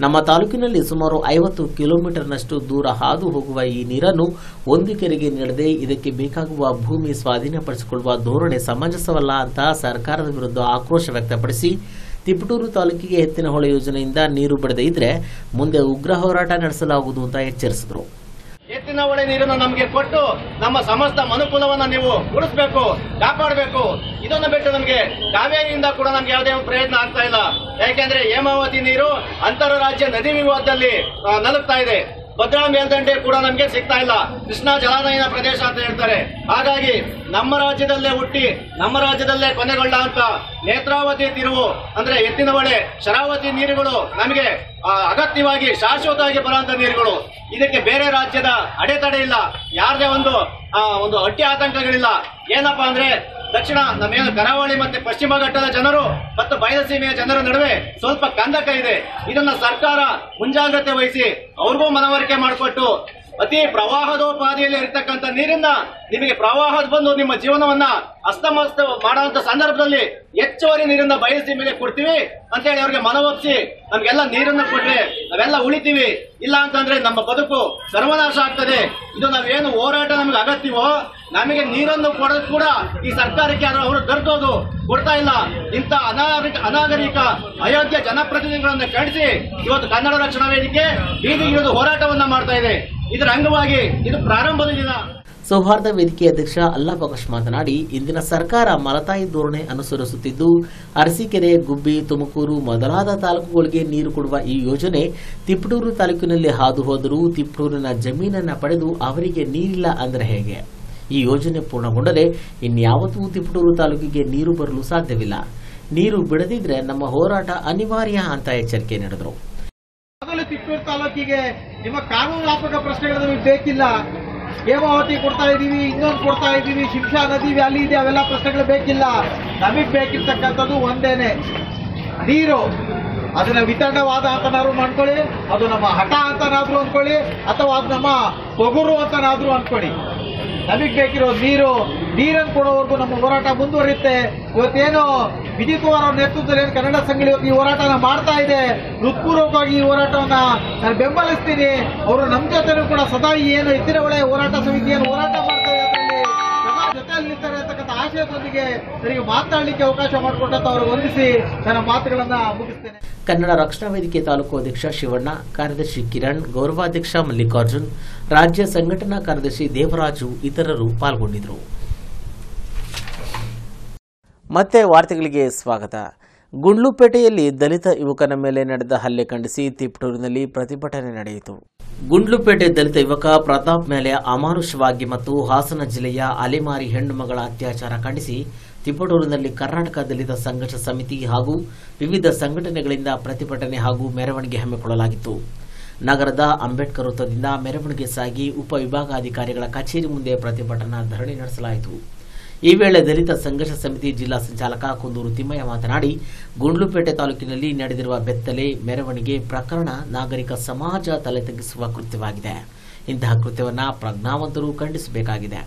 ನಮ್ಮ ತಾಲೂಕಿನಲ್ಲಿ ಸುಮಾರು ಐವತ್ತು ಕಿಲೋಮೀಟರ್ನಷ್ಟು ದೂರ ಹಾದು ಹೋಗುವ ಈ ನೀರನ್ನು ಒಂದು ಕೆರೆಗೆ ನೀಡದೆ ಇದಕ್ಕೆ ಬೇಕಾಗುವ ಭೂಮಿ ಸ್ವಾಧೀನಪಡಿಸಿಕೊಳ್ಳುವ ಧೋರಣೆ ಸಮಂಜಸವಲ್ಲ ಅಂತ ಸರ್ಕಾರದ ವಿರುದ್ಧ ಆಕ್ರೋಶ ವ್ಯಕ್ತಪಡಿಸಿ ತಿಪಟೂರು ತಾಲೂಕಿಗೆ ಎತ್ತಿನಹೊಳೆ ಯೋಜನೆಯಿಂದ ನೀರು ಬಿಡದೇ ಇದ್ರೆ ಮುಂದೆ ಉಗ್ರ ಹೋರಾಟ ನಡೆಸಲಾಗುವುದು ಅಂತ ಎಚ್ಚರಿಸಿದರು. ಎತ್ತಿನ ಹೊಳೆ ನೀರನ್ನು ನಮಗೆ ಕೊಟ್ಟು ನಮ್ಮ ಸಮಸ್ತ ಮನುಕುಲವನ್ನು ನೀವು ಉಳಿಸ್ಬೇಕು, ಕಾಪಾಡಬೇಕು. ಇದನ್ನು ಬಿಟ್ಟು ನಮಗೆ ಕಾವೇರಿಯಿಂದ ಕೂಡ ನಮ್ಗೆ ಯಾವುದೇ ಒಂದು ಪ್ರಯತ್ನ ಆಗ್ತಾ ಇಲ್ಲ. ಯಾಕೆಂದ್ರೆ ಹೇಮಾವತಿ ನೀರು ಅಂತಾರಾಜ್ಯ ನದಿ ವಿವಾದದಲ್ಲಿ ನಲುಗ್ತಾ ಇದೆ. ಭದ್ರಾ ಮೇಲ್ದಂಡೆ ಕೂಡ ನಮಗೆ ಸಿಗ್ತಾ ಇಲ್ಲ. ಕೃಷ್ಣಾ ಜಲಾನಯನ ಪ್ರದೇಶ ಅಂತ ಹೇಳ್ತಾರೆ. ಹಾಗಾಗಿ ನಮ್ಮ ರಾಜ್ಯದಲ್ಲೇ ಹುಟ್ಟಿ, ನಮ್ಮ ರಾಜ್ಯದಲ್ಲೇ ಕೊನೆಗೊಳ್ಳ ಅಂತ ನೇತ್ರಾವತಿ ತಿರುವು ಅಂದ್ರೆ ಎತ್ತಿನ ಹೊಳೆ, ಶರಾವತಿ ನೀರುಗಳು ನಮಗೆ ಅಗತ್ಯವಾಗಿ ಶಾಶ್ವತವಾಗಿ ಬರುವಂತ ನೀರುಗಳು. ಇದಕ್ಕೆ ಬೇರೆ ರಾಜ್ಯದ ಅಡೆತಡೆ ಇಲ್ಲ. ಯಾರದೇ ಒಂದು ಒಂದು ಅಡ್ಡಿ ಆತಂಕಗಳಿಲ್ಲ. ಏನಪ್ಪಾ ಅಂದ್ರೆ ದಕ್ಷಿಣ ನಮ್ಮ ಕರಾವಳಿ ಮತ್ತೆ ಪಶ್ಚಿಮ ಘಟ್ಟದ ಜನರು ಮತ್ತು ಬಯಲಸೀಮೆಯ ಜನರ ನಡುವೆ ಸ್ವಲ್ಪ ಕಂದಕ ಇದೆ. ಇದನ್ನ ಸರ್ಕಾರ ಮುಂಜಾಗ್ರತೆ ವಹಿಸಿ, ಅವ್ರಿಗೂ ಮನವರಿಕೆ ಮಾಡಿಕೊಟ್ಟು ಅತಿ ಪ್ರವಾಹದೋಪಾದಿಯಲ್ಲಿ ಇರತಕ್ಕಂತ ನೀರಿಂದ ನಿಮಗೆ ಪ್ರವಾಹ ಬಂದು ನಿಮ್ಮ ಜೀವನವನ್ನ ಅಸ್ತಮಸ್ತ ಮಾಡುವಂತ ಸಂದರ್ಭದಲ್ಲಿ ಹೆಚ್ಚುವರಿ ನೀರಿಂದ ಬಯಸಿ ನಿಮಗೆ ಕೊಡ್ತೀವಿ ಅಂತ ಹೇಳಿ ಅವ್ರಿಗೆ ಮನವೊಪ್ಸಿ, ನಮ್ಗೆಲ್ಲ ನೀರನ್ನ ಕೊಡ್ರಿ, ನಾವೆಲ್ಲ ಉಳಿತೀವಿ. ಇಲ್ಲ ಅಂತಂದ್ರೆ ನಮ್ಮ ಬದುಕು ಸರ್ವನಾಶ ಆಗ್ತದೆ. ಇದು ನಾವೇನು ಹೋರಾಟ ನಮ್ಗೆ ಅಗತ್ಯವೋ, ನಮಗೆ ನೀರನ್ನು ಕೊಡೋದು ಕೂಡ ಈ ಸರ್ಕಾರಕ್ಕೆ ಅವರು ದೊರಕೋದು ಕೊಡ್ತಾ ಇಲ್ಲ. ಇಂಥ ಅನಾಗರಿಕ ಅನಾಗರಿಕ ಅಯೋಗ್ಯ ಜನಪ್ರತಿನಿಧಿಗಳನ್ನು ಕಳಿಸಿ ಇವತ್ತು ಕನ್ನಡ ರಕ್ಷಣಾ ವೇದಿಕೆ ಬೀದಿಗಿಳಿದು ಹೋರಾಟವನ್ನ ಮಾಡ್ತಾ ಇದೆ. ಇದರ ಅಂಗವಾಗಿ ಇದು ಪ್ರಾರಂಭದ ದಿನ. ಸೌಹಾರ್ದ ವೇದಿಕೆ ಅಧ್ಯಕ್ಷ ಅಲ್ಲಾಬಕಶ್ ಮಾತನಾಡಿ, ಇಂದಿನ ಸರ್ಕಾರ ಮಲತಾಯಿ ಧೋರಣೆ ಅನುಸರಿಸುತ್ತಿದ್ದು, ಅರಸೀಕೆರೆ, ಗುಬ್ಬಿ, ತುಮಕೂರು ಮೊದಲಾದ ತಾಲೂಕುಗಳಿಗೆ ನೀರು ಕೊಡುವ ಈ ಯೋಜನೆ ತಿಪ್ಪಡೂರು ತಾಲೂಕಿನಲ್ಲಿ ಹಾದು ಹೋದರೂ ತಿಪ್ಪಡೂರಿನ ಜಮೀನನ್ನ ಪಡೆದು ಅವರಿಗೆ ನೀರಿಲ್ಲ ಅಂದ್ರೆ ಹೇಗೆ? ಈ ಯೋಜನೆ ಪೂರ್ಣಗೊಂಡರೆ ಇನ್ಯಾವತ್ತೂ ತಿಪ್ಪಡೂರು ತಾಲೂಕಿಗೆ ನೀರು ಬರಲು ಸಾಧ್ಯವಿಲ್ಲ. ನೀರು ಬಿಡದಿದ್ರೆ ನಮ್ಮ ಹೋರಾಟ ಅನಿವಾರ್ಯ ಅಂತ ಎಚ್ಚರಿಕೆ ನೀಡಿದರು. ತಿಪ್ಪೂರು ತಾಲೂಕಿಗೆ ನಿಮ್ಮ ಕಾನೂನಾತ್ಮಕ ಪ್ರಶ್ನೆಗಳು ನಿಮಗೆ ಬೇಕಿಲ್ಲ, ಹೇಮಾವತಿ ಕೊಡ್ತಾ ಇದ್ದೀವಿ, ಇನ್ನೊಂದು ಕೊಡ್ತಾ ಇದ್ದೀವಿ, ಶಿಕ್ಷಾ ನದಿ ವ್ಯಾಲಿ ಇದೆ, ಅವೆಲ್ಲ ಪ್ರಶ್ನೆಗಳು ಬೇಕಿಲ್ಲ. ನಮಗೆ ಬೇಕಿರ್ತಕ್ಕಂಥದ್ದು ಒಂದೇನೆ, ನೀರು. ಅದನ್ನ ವಿತರಣವಾದ ಅಂತನಾದ್ರೂ ಮಾಡ್ಕೊಳ್ಳಿ, ಅದು ನಮ್ಮ ಹಠ ಅಂತನಾದ್ರೂ ಅನ್ಕೊಳ್ಳಿ, ಅಥವಾ ಅದು ನಮ್ಮ ತೊಗುರು ಅಂತನಾದ್ರೂ ಅನ್ಕೊಳ್ಳಿ. ನಮಗೆ ಬೇಕಿರೋ ನೀರು, ನೀರನ್ನು ಕೊಡೋವರೆಗೂ ನಮ್ಮ ಹೋರಾಟ ಮುಂದುವರಿಯುತ್ತೆ. ಇವತ್ತೇನು ವಿಜಯ್ ಕುಮಾರ್ ಅವ್ರ ನೇತೃತ್ವದಲ್ಲಿ ಏನು ಕನ್ನಡ ಸಂಘ ಈ ಹೋರಾಟನ ಮಾಡ್ತಾ ಇದೆ. ಹೃತ್ಪೂರ್ವಕವಾಗಿ ಈ ಹೋರಾಟವನ್ನ ನಾನು ಬೆಂಬಲಿಸ್ತೀನಿ. ಅವರು ನಮ್ಮ ಜೊತೆನೂ ಕೂಡ ಸದಾ ಏನು ಎತ್ತಿನ ಹೊಳೆ ಹೋರಾಟ ಸಮಿತಿ ಏನು ಹೋರಾಟ ಮಾಡ್ತಾ ಇದೆ ನಿಂತಾರೆ ಅಂತಕ್ಕಂಥ ಆಶಯದೊಂದಿಗೆ ನನಗೆ ಮಾತನಾಡಲಿಕ್ಕೆ ಅವಕಾಶ ಮಾಡಿಕೊಟ್ಟಂತ ಅವರು ವಂದಿಸಿ ನನ್ನ ಮಾತುಗಳನ್ನ ಮುಗಿಸ್ತೇನೆ. ಕನ್ನಡ ರಕ್ಷಣಾ ವೇದಿಕೆ ತಾಲೂಕು ಅಧ್ಯಕ್ಷ ಶಿವಣ್ಣ, ಕಾರ್ಯದರ್ಶಿ ಕಿರಣ್, ಗೌರವಾಧ್ಯಕ್ಷ ಮಲ್ಲಿಕಾರ್ಜುನ್, ರಾಜ್ಯ ಸಂಘಟನಾ ಕಾರ್ಯದರ್ಶಿ ದೇವರಾಜು ಇತರರು ಪಾಲ್ಗೊಂಡಿದ್ದರು. ಮತ್ತೆ ವಾರ್ತೆಗಳಿಗೆ ಸ್ವಾಗತ. ಗುಂಡ್ಲುಪೇಟೆಯಲ್ಲಿ ದಲಿತ ಯುವಕನ ಮೇಲೆ ನಡೆದ ಹಲ್ಲೆ ಖಂಡಿಸಿ ತಿಪ್ಟೂರಿನಲ್ಲಿ ಪ್ರತಿಭಟನೆ ನಡೆಯಿತು. ಗುಂಡ್ಲುಪೇಟೆ ದಲಿತ ಯುವಕ ಪ್ರತಾಪ್ ಮೇಲೆ ಅಮಾನುಷವಾಗಿ ಮತ್ತು ಹಾಸನ ಜಿಲ್ಲೆಯ ಅಲೆಮಾರಿ ಹೆಣ್ಣು ಮಗಳ ಅತ್ಯಾಚಾರ ಖಂಡಿಸಿ ತಿಪ್ಪಟೂರಿನಲ್ಲಿ ಕರ್ನಾಟಕ ದಲಿತ ಸಂಘರ್ಷ ಸಮಿತಿ ಹಾಗೂ ವಿವಿಧ ಸಂಘಟನೆಗಳಿಂದ ಪ್ರತಿಭಟನೆ ಹಾಗೂ ಮೆರವಣಿಗೆ ಹಮ್ಮಿಕೊಳ್ಳಲಾಗಿತ್ತು. ನಗರದ ಅಂಬೇಡ್ಕರ್ ವೃತ್ತದಿಂದ ಮೆರವಣಿಗೆ ಸಾಗಿ ಉಪವಿಭಾಗಾಧಿಕಾರಿಗಳ ಕಚೇರಿ ಮುಂದೆ ಪ್ರತಿಭಟನಾ ಧರಣಿ ನಡೆಸಲಾಯಿತು. ಈ ವೇಳೆ ದಲಿತ ಸಂಘರ್ಷ ಸಮಿತಿ ಜಿಲ್ಲಾ ಸಂಚಾಲಕ ಕುಂದೂರು ತಿಮ್ಮಯ್ಯ ಮಾತನಾಡಿ, ಗುಂಡ್ಲುಪೇಟೆ ತಾಲೂಕಿನಲ್ಲಿ ನಡೆದಿರುವ ಬೆತ್ತಲೆ, ಮೆರವಣಿಗೆ ಪ್ರಕರಣ ನಾಗರಿಕ ಸಮಾಜ ತಲೆ ತಗ್ಗಿಸುವ ಕೃತ್ಯವಾಗಿದೆ. ಇಂತಹ ಕೃತ್ಯವನ್ನು ಪ್ರಜ್ಞಾವಂತರು ಖಂಡಿಸಬೇಕಾಗಿದೆ.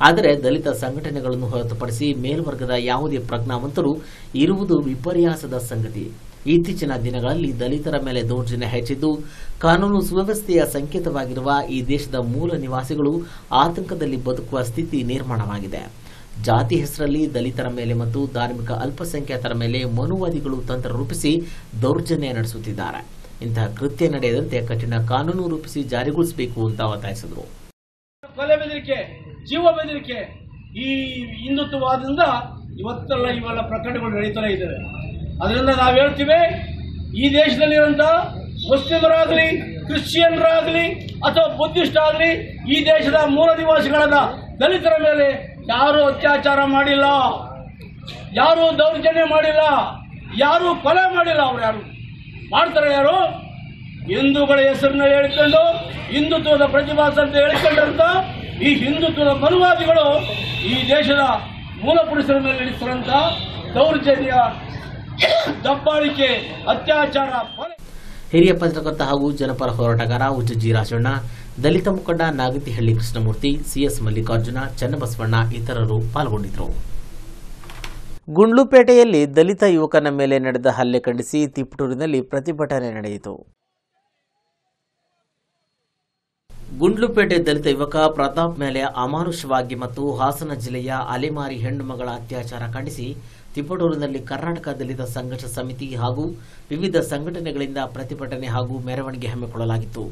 ಆದರೆ ದಲಿತ ಸಂಘಟನೆಗಳನ್ನು ಹೊರತುಪಡಿಸಿ ಮೇಲ್ವರ್ಗದ ಯಾವುದೇ ಪ್ರಜ್ಞಾವಂತರು ಇರುವುದು ವಿಪರ್ಯಾಸದ ಸಂಗತಿ. ಇತ್ತೀಚಿನ ದಿನಗಳಲ್ಲಿ ದಲಿತರ ಮೇಲೆ ದೌರ್ಜನ್ಯ ಹೆಚ್ಚಿದ್ದು, ಕಾನೂನು ಸುವ್ಯವಸ್ಥೆಯ ಸಂಕೇತವಾಗಿರುವ ಈ ದೇಶದ ಮೂಲ ನಿವಾಸಿಗಳು ಆತಂಕದಲ್ಲಿ ಬದುಕುವ ಸ್ಥಿತಿ ನಿರ್ಮಾಣವಾಗಿದೆ. ಜಾತಿ ಹೆಸರಲ್ಲಿ, ದಲಿತರ ಮೇಲೆ ಮತ್ತು ಧಾರ್ಮಿಕ ಅಲ್ಪಸಂಖ್ಯಾತರ ಮೇಲೆ ಮನುವಾದಿಗಳು ತಂತ್ರ ರೂಪಿಸಿ ದೌರ್ಜನ್ಯ ನಡೆಸುತ್ತಿದ್ದಾರೆ. ಇಂತಹ ಕೃತ್ಯ ನಡೆಯದಂತೆ ಕಠಿಣ ಕಾನೂನು ರೂಪಿಸಿ ಜಾರಿಗೊಳಿಸಬೇಕು ಅಂತ ಒತ್ತಾಯಿಸಿದರು. ಕೊಲೆ ಬೆದರಿಕೆ, ಜೀವ ಬೆದರಿಕೆ ಈ ಹಿಂದುತ್ವವಾದದಿಂದ ಇವತ್ತೆಲ್ಲ ಇವೆಲ್ಲ ಪ್ರಕರಣಗಳು ನಡೀತಾನೆ ಇದ್ದಾವೆ. ಅದರಿಂದ ನಾವು ಹೇಳ್ತೀವಿ, ಈ ದೇಶದಲ್ಲಿರುವಂತಹ ಮುಸ್ಲಿಮರಾಗಲಿ, ಕ್ರಿಶ್ಚಿಯನ್ರಾಗಲಿ ಅಥವಾ ಬುದ್ಧಿಸ್ಟ್ ಆಗಲಿ ಈ ದೇಶದ ಮೂಲ ನಿವಾಸಿಗಳಾದ ದಲಿತರ ಮೇಲೆ ಯಾರು ಅತ್ಯಾಚಾರ ಮಾಡಿಲ್ಲ, ಯಾರು ದೌರ್ಜನ್ಯ ಮಾಡಿಲ್ಲ, ಯಾರು ಕೊಲೆ ಮಾಡಿಲ್ಲ ಅವ್ರು ಯಾರು? ಮಾಡ್ತಾರೆ ಯಾರು? ಹಿಂದೂಗಳ ಹೆಸರಿನಲ್ಲಿ ಹೇಳ್ಕೊಂಡು, ಹಿಂದುತ್ವದ ಪ್ರತಿಭಾಸ ಅಂತ ಹೇಳ್ಕೊಂಡಂತ ಈ ಹಿಂದುತ್ವದ ಮನುವಾದಿಗಳು ಈ ದೇಶದ ಮೂಲ ಪುರುಷರ ಮೇಲೆ ನಡೆಸಿದಂತ ದೌರ್ಜನ್ಯ, ದಬ್ಬಾಳಿಕೆ, ಅತ್ಯಾಚಾರ ಹಿರಿಯ ಪತ್ರಕರ್ತ ಹಾಗೂ ಜನಪರ ಹೋರಾಟಗಾರ ಉಜ್ಜಿ ರಾಜಣ್ಣ ದಲಿತ ಮುಖಂಡ ನಾಗತಿಹಳ್ಳಿ ಕೃಷ್ಣಮೂರ್ತಿ ಸಿಎಸ್ ಮಲ್ಲಿಕಾರ್ಜುನ ಚನ್ನಬಸವಣ್ಣ ಇತರರು ಪಾಲ್ಗೊಂಡಿದ್ದರು. ಗುಂಡ್ಲುಪೇಟೆಯಲ್ಲಿ ದಲಿತ ಯುವಕನ ಮೇಲೆ ನಡೆದ ಹಲ್ಲೆ ಖಂಡಿಸಿ ತಿಪ್ಪಟೂರಿನಲ್ಲಿ ಪ್ರತಿಭಟನೆ ನಡೆಯಿತು. ಗುಂಡ್ಲುಪೇಟೆ ದಲಿತ ಯುವಕ ಪ್ರತಾಪ್ ಮೇಲೆ ಅಮಾನುಷವಾಗಿ ಮತ್ತು ಹಾಸನ ಜಿಲ್ಲೆಯ ಅಲೆಮಾರಿ ಹೆಣ್ಣು ಮಗಳ ಅತ್ಯಾಚಾರ ಖಂಡಿಸಿ ತಿಪ್ಪಟೂರಿನಲ್ಲಿ ಕರ್ನಾಟಕ ದಲಿತ ಸಂಘರ್ಷ ಸಮಿತಿ ಹಾಗೂ ವಿವಿಧ ಸಂಘಟನೆಗಳಿಂದ ಪ್ರತಿಭಟನೆ ಹಾಗೂ ಮೆರವಣಿಗೆ ಹಮ್ಮಿಕೊಳ್ಳಲಾಗಿತ್ತು.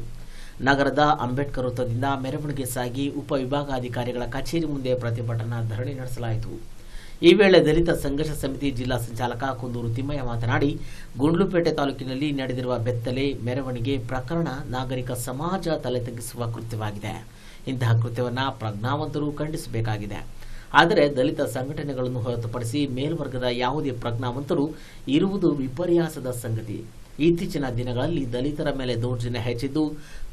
ನಗರದ ಅಂಬೇಡ್ಕರ್ ವೃತ್ತದಿಂದ ಮೆರವಣಿಗೆ ಸಾಗಿ ಉಪವಿಭಾಗಾಧಿಕಾರಿಗಳ ಕಚೇರಿ ಮುಂದೆ ಪ್ರತಿಭಟನಾ ಧರಣಿ ನಡೆಸಲಾಯಿತು. ಈ ವೇಳೆ ದಲಿತ ಸಂಘರ್ಷ ಸಮಿತಿ ಜಿಲ್ಲಾ ಸಂಚಾಲಕ ಕುಂದೂರು ತಿಮ್ಮಯ್ಯ ಮಾತನಾಡಿ, ಗುಂಡ್ಲುಪೇಟೆ ತಾಲೂಕಿನಲ್ಲಿ ನಡೆದಿರುವ ಬೆತ್ತಲೆ, ಮೆರವಣಿಗೆ ಪ್ರಕರಣ ನಾಗರಿಕ ಸಮಾಜ ತಲೆ ತಗ್ಗಿಸುವ ಕೃತ್ಯವಾಗಿದೆ. ಇಂತಹ ಕೃತ್ಯವನ್ನು ಪ್ರಜ್ಞಾವಂತರು ಖಂಡಿಸಬೇಕಾಗಿದೆ. ಆದರೆ ದಲಿತ ಸಂಘಟನೆಗಳನ್ನು ಹೊರತುಪಡಿಸಿ ಮೇಲ್ವರ್ಗದ ಯಾವುದೇ ಪ್ರಜ್ಞಾವಂತರು ಇರುವುದು ವಿಪರ್ಯಾಸದ ಸಂಗತಿ. ಇತ್ತೀಚಿನ ದಿನಗಳಲ್ಲಿ ದಲಿತರ ಮೇಲೆ ದೌರ್ಜನ್ಯ ಹೆಚ್ಚಿದ್ದು,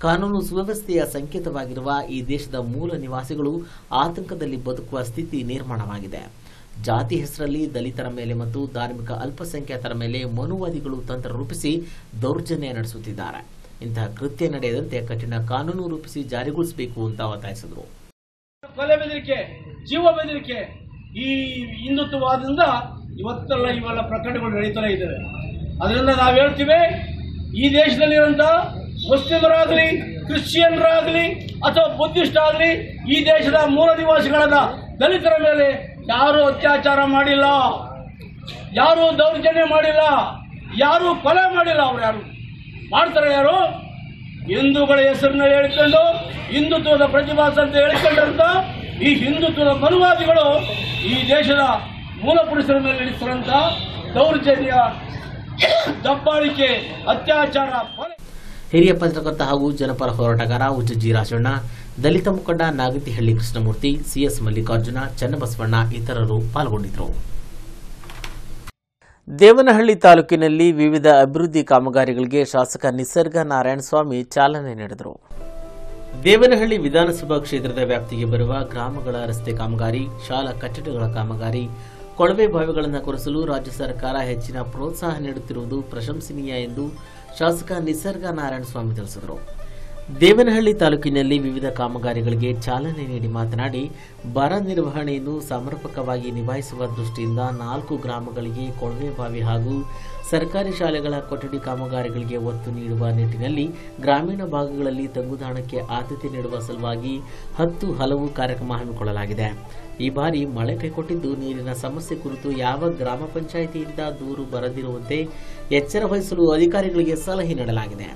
ಕಾನೂನು ಸುವ್ಯವಸ್ಥೆಯ ಸಂಕೇತವಾಗಿರುವ ಈ ದೇಶದ ಮೂಲ ನಿವಾಸಿಗಳು ಆತಂಕದಲ್ಲಿ ಬದುಕುವ ಸ್ಥಿತಿ ನಿರ್ಮಾಣವಾಗಿದೆ. ಜಾತಿ ಹೆಸರಲ್ಲಿ ದಲಿತರ ಮೇಲೆ ಮತ್ತು ಧಾರ್ಮಿಕ ಅಲ್ಪಸಂಖ್ಯಾತರ ಮೇಲೆ ಮನುವಾದಿಗಳು ತಂತ್ರ ರೂಪಿಸಿ ದೌರ್ಜನ್ಯ ನಡೆಸುತ್ತಿದ್ದಾರೆ. ಇಂತಹ ಕೃತ್ಯ ನಡೆಯದಂತೆ ಕಠಿಣ ಕಾನೂನು ರೂಪಿಸಿ ಜಾರಿಗೊಳಿಸಬೇಕು ಅಂತ ಒತ್ತಾಯಿಸಿದರು. ಕೊಲೆ ಬೆದರಿಕೆ, ಜೀವ ಬೆದರಿಕೆ ಈ ಹಿಂದುತ್ವವಾದದಿಂದ ಇವತ್ತೆಲ್ಲ ಇವೆಲ್ಲ ಪ್ರಕರಣಗಳು ನಡೀತಾನೆ ಇದ್ದಾವೆ. ಅದರಿಂದ ನಾವು ಹೇಳ್ತೀವಿ, ಈ ದೇಶದಲ್ಲಿರುವಂಥ ಮುಸ್ಲಿಮರಾಗಲಿ, ಕ್ರಿಶ್ಚಿಯನ್ರಾಗಲಿ ಅಥವಾ ಬುದ್ಧಿಸ್ಟ್ ಆಗಲಿ ಈ ದೇಶದ ಮೂಲ ನಿವಾಸಿಗಳಾದ ದಲಿತರ ಮೇಲೆ ಯಾರೂ ಅತ್ಯಾಚಾರ ಮಾಡಿಲ್ಲ, ಯಾರು ದೌರ್ಜನ್ಯ ಮಾಡಿಲ್ಲ, ಯಾರು ಕೊಲೆ ಮಾಡಿಲ್ಲ ಅವ್ರು ಯಾರು. ಮಾಡ್ತಾರೆ ಯಾರು? ಹಿಂದೂಗಳ ಹೆಸರನ್ನ ಹೇಳಿಕೊಂಡು, ಹಿಂದುತ್ವದ ಪ್ರತಿಭಾಸ ಅಂತ ಹೇಳಿಕೊಂಡಂತ ಈ ಹಿಂದುತ್ವದ ಮನುವಾದಿಗಳು ಈ ದೇಶದ ಮೂಲ ಪುರುಷರ ಮೇಲೆ ನಡೆಸಿದಂತ ದೌರ್ಜನ್ಯ ದಬ್ಬಾಳಿಕೆ ಅತ್ಯಾಚಾರ ಹಿರಿಯ ಪತ್ರಕರ್ತ ಹಾಗೂ ಜನಪರ ಹೋರಾಟಗಾರ ಉಜ್ಜಿ ರಾಜಣ್ಣ ದಲಿತ ಮುಖಂಡ ನಾಗತಿಹಳ್ಳಿ ಕೃಷ್ಣಮೂರ್ತಿ ಸಿಎಸ್ ಮಲ್ಲಿಕಾರ್ಜುನ ಚನ್ನಬಸವಣ್ಣ ಇತರರು ಪಾಲ್ಗೊಂಡಿದ್ದರು. ದೇವನಹಳ್ಳಿ ತಾಲೂಕಿನಲ್ಲಿ ವಿವಿಧ ಅಭಿವೃದ್ಧಿ ಕಾಮಗಾರಿಗಳಿಗೆ ಶಾಸಕ ನಿಸರ್ಗ ನಾರಾಯಣಸ್ವಾಮಿ ಚಾಲನೆ ನೀಡಿದರು. ದೇವನಹಳ್ಳಿ ವಿಧಾನಸಭಾ ಕ್ಷೇತ್ರದ ವ್ಯಾಪ್ತಿಗೆ ಬರುವ ಗ್ರಾಮಗಳ ರಸ್ತೆ ಕಾಮಗಾರಿ ಶಾಲಾ ಕಟ್ಟಡಗಳ ಕಾಮಗಾರಿ ಕೊಳವೆ ಬಾವಿಗಳನ್ನು ಕೊರೆಸಲು ರಾಜ್ಯ ಸರ್ಕಾರ ಹೆಚ್ಚಿನ ಪ್ರೋತ್ಸಾಹ ನೀಡುತ್ತಿರುವುದು ಪ್ರಶಂಸನೀಯ ಎಂದು ಶಾಸಕ ನಿಸರ್ಗ ನಾರಾಯಣಸ್ವಾಮಿ ತಿಳಿಸಿದರು. ದೇವನಹಳ್ಳಿ ತಾಲೂಕಿನಲ್ಲಿ ವಿವಿಧ ಕಾಮಗಾರಿಗಳಿಗೆ ಚಾಲನೆ ನೀಡಿ ಮಾತನಾಡಿ, ಬರ ನಿರ್ವಹಣೆಯನ್ನು ಸಮರ್ಪಕವಾಗಿ ನಿಭಾಯಿಸುವ ದೃಷ್ಟಿಯಿಂದ ನಾಲ್ಕು ಗ್ರಾಮಗಳಿಗೆ ಕೊಳವೆ ಬಾವಿ ಹಾಗೂ ಸರ್ಕಾರಿ ಶಾಲೆಗಳ ಕೊಠಡಿ ಕಾಮಗಾರಿಗಳಿಗೆ ಒತ್ತು ನೀಡುವ ನಿಟ್ಟಿನಲ್ಲಿ ಗ್ರಾಮೀಣ ಭಾಗಗಳಲ್ಲಿ ತಂಗುದಾಣಕ್ಕೆ ಆದ್ಯತೆ ನೀಡುವ ಸಲುವಾಗಿ ಹತ್ತು ಹಲವು ಕಾರ್ಯಕ್ರಮ ಹಮ್ಮಿಕೊಳ್ಳಲಾಗಿದೆ. ಈ ಬಾರಿ ಮಳೆ ಕೈಕೊಟ್ಟಿದ್ದು ನೀರಿನ ಸಮಸ್ಯೆ ಕುರಿತು ಯಾವ ಗ್ರಾಮ ಪಂಚಾಯಿತಿಯಿಂದ ದೂರು ಬರದಿರುವಂತೆ ಎಚ್ಚರ ವಹಿಸಲು ಅಧಿಕಾರಿಗಳಿಗೆ ಸಲಹೆ ನೀಡಲಾಗಿದೆ.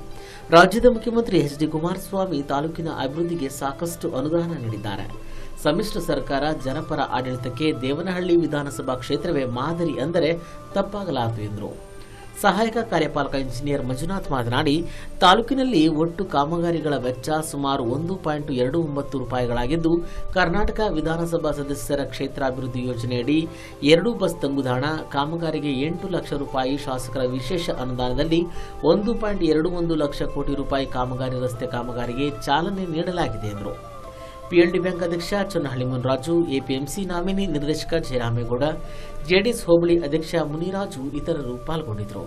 ರಾಜ್ಯದ ಮುಖ್ಯಮಂತ್ರಿ ಎಚ್ ಡಿ ಕುಮಾರಸ್ವಾಮಿ ತಾಲೂಕಿನ ಅಭಿವೃದ್ಧಿಗೆ ಸಾಕಷ್ಟು ಅನುದಾನ ನೀಡಿದ್ದಾರೆ. ಸಮ್ಮಿಶ್ರ ಸರ್ಕಾರ ಜನಪರ ಆಡಳಿತಕ್ಕೆ ದೇವನಹಳ್ಳಿ ವಿಧಾನಸಭಾ ಕ್ಷೇತ್ರವೇ ಮಾದರಿ ಅಂದರೆ ತಪ್ಪಾಗಲಾರದು ಎಂದರು. ಸಹಾಯಕ ಕಾರ್ಯಪಾಲಕ ಇಂಜಿನಿಯರ್ ಮಂಜುನಾಥ್ ಮಾತನಾಡಿ, ತಾಲೂಕಿನಲ್ಲಿ ಒಟ್ಟು ಕಾಮಗಾರಿಗಳ ವೆಚ್ಚ ಸುಮಾರು ಒಂದು ಪಾಯಿಂಟ್ ಎರಡು ಒಂಬತ್ತು ರೂಪಾಯಿಗಳಾಗಿದ್ದು, ಕರ್ನಾಟಕ ವಿಧಾನಸಭಾ ಸದಸ್ಯರ ಕ್ಷೇತ್ರಾಭಿವೃದ್ಧಿ ಯೋಜನೆಯಡಿ ಎರಡು ಬಸ್ ತಂಗುದಾಣ, ಕಾಮಗಾರಿಗೆ ಎಂಟು ಲಕ್ಷ ರೂಪಾಯಿ ಶಾಸಕರ ವಿಶೇಷ ಅನುದಾನದಲ್ಲಿ ಒಂದು ಪಾಯಿಂಟ್ ಎರಡು ಒಂದು ಲಕ್ಷ ಕೋಟಿ ರೂಪಾಯಿ ಕಾಮಗಾರಿ ರಸ್ತೆ ಕಾಮಗಾರಿಗೆ ಚಾಲನೆ ನೀಡಲಾಗಿದೆ ಎಂದರು. ಪಿಎಲ್ಡಿ ಬ್ಯಾಂಕ್ ಅಧ್ಯಕ್ಷ ಚನ್ನಹಳ್ಳಿ ಮುನ್ರಾಜು, ಎಪಿಎಂಸಿ ನಾಮಿನಿ ನಿರ್ದೇಶಕ ಜಯರಾಮೇಗೌಡ, ಜೆಡಿಎಸ್ ಹೋಬಳಿ ಅಧ್ಯಕ್ಷ ಮುನಿರಾಜು ಇತರರು ಪಾಲ್ಗೊಂಡಿದ್ದರು.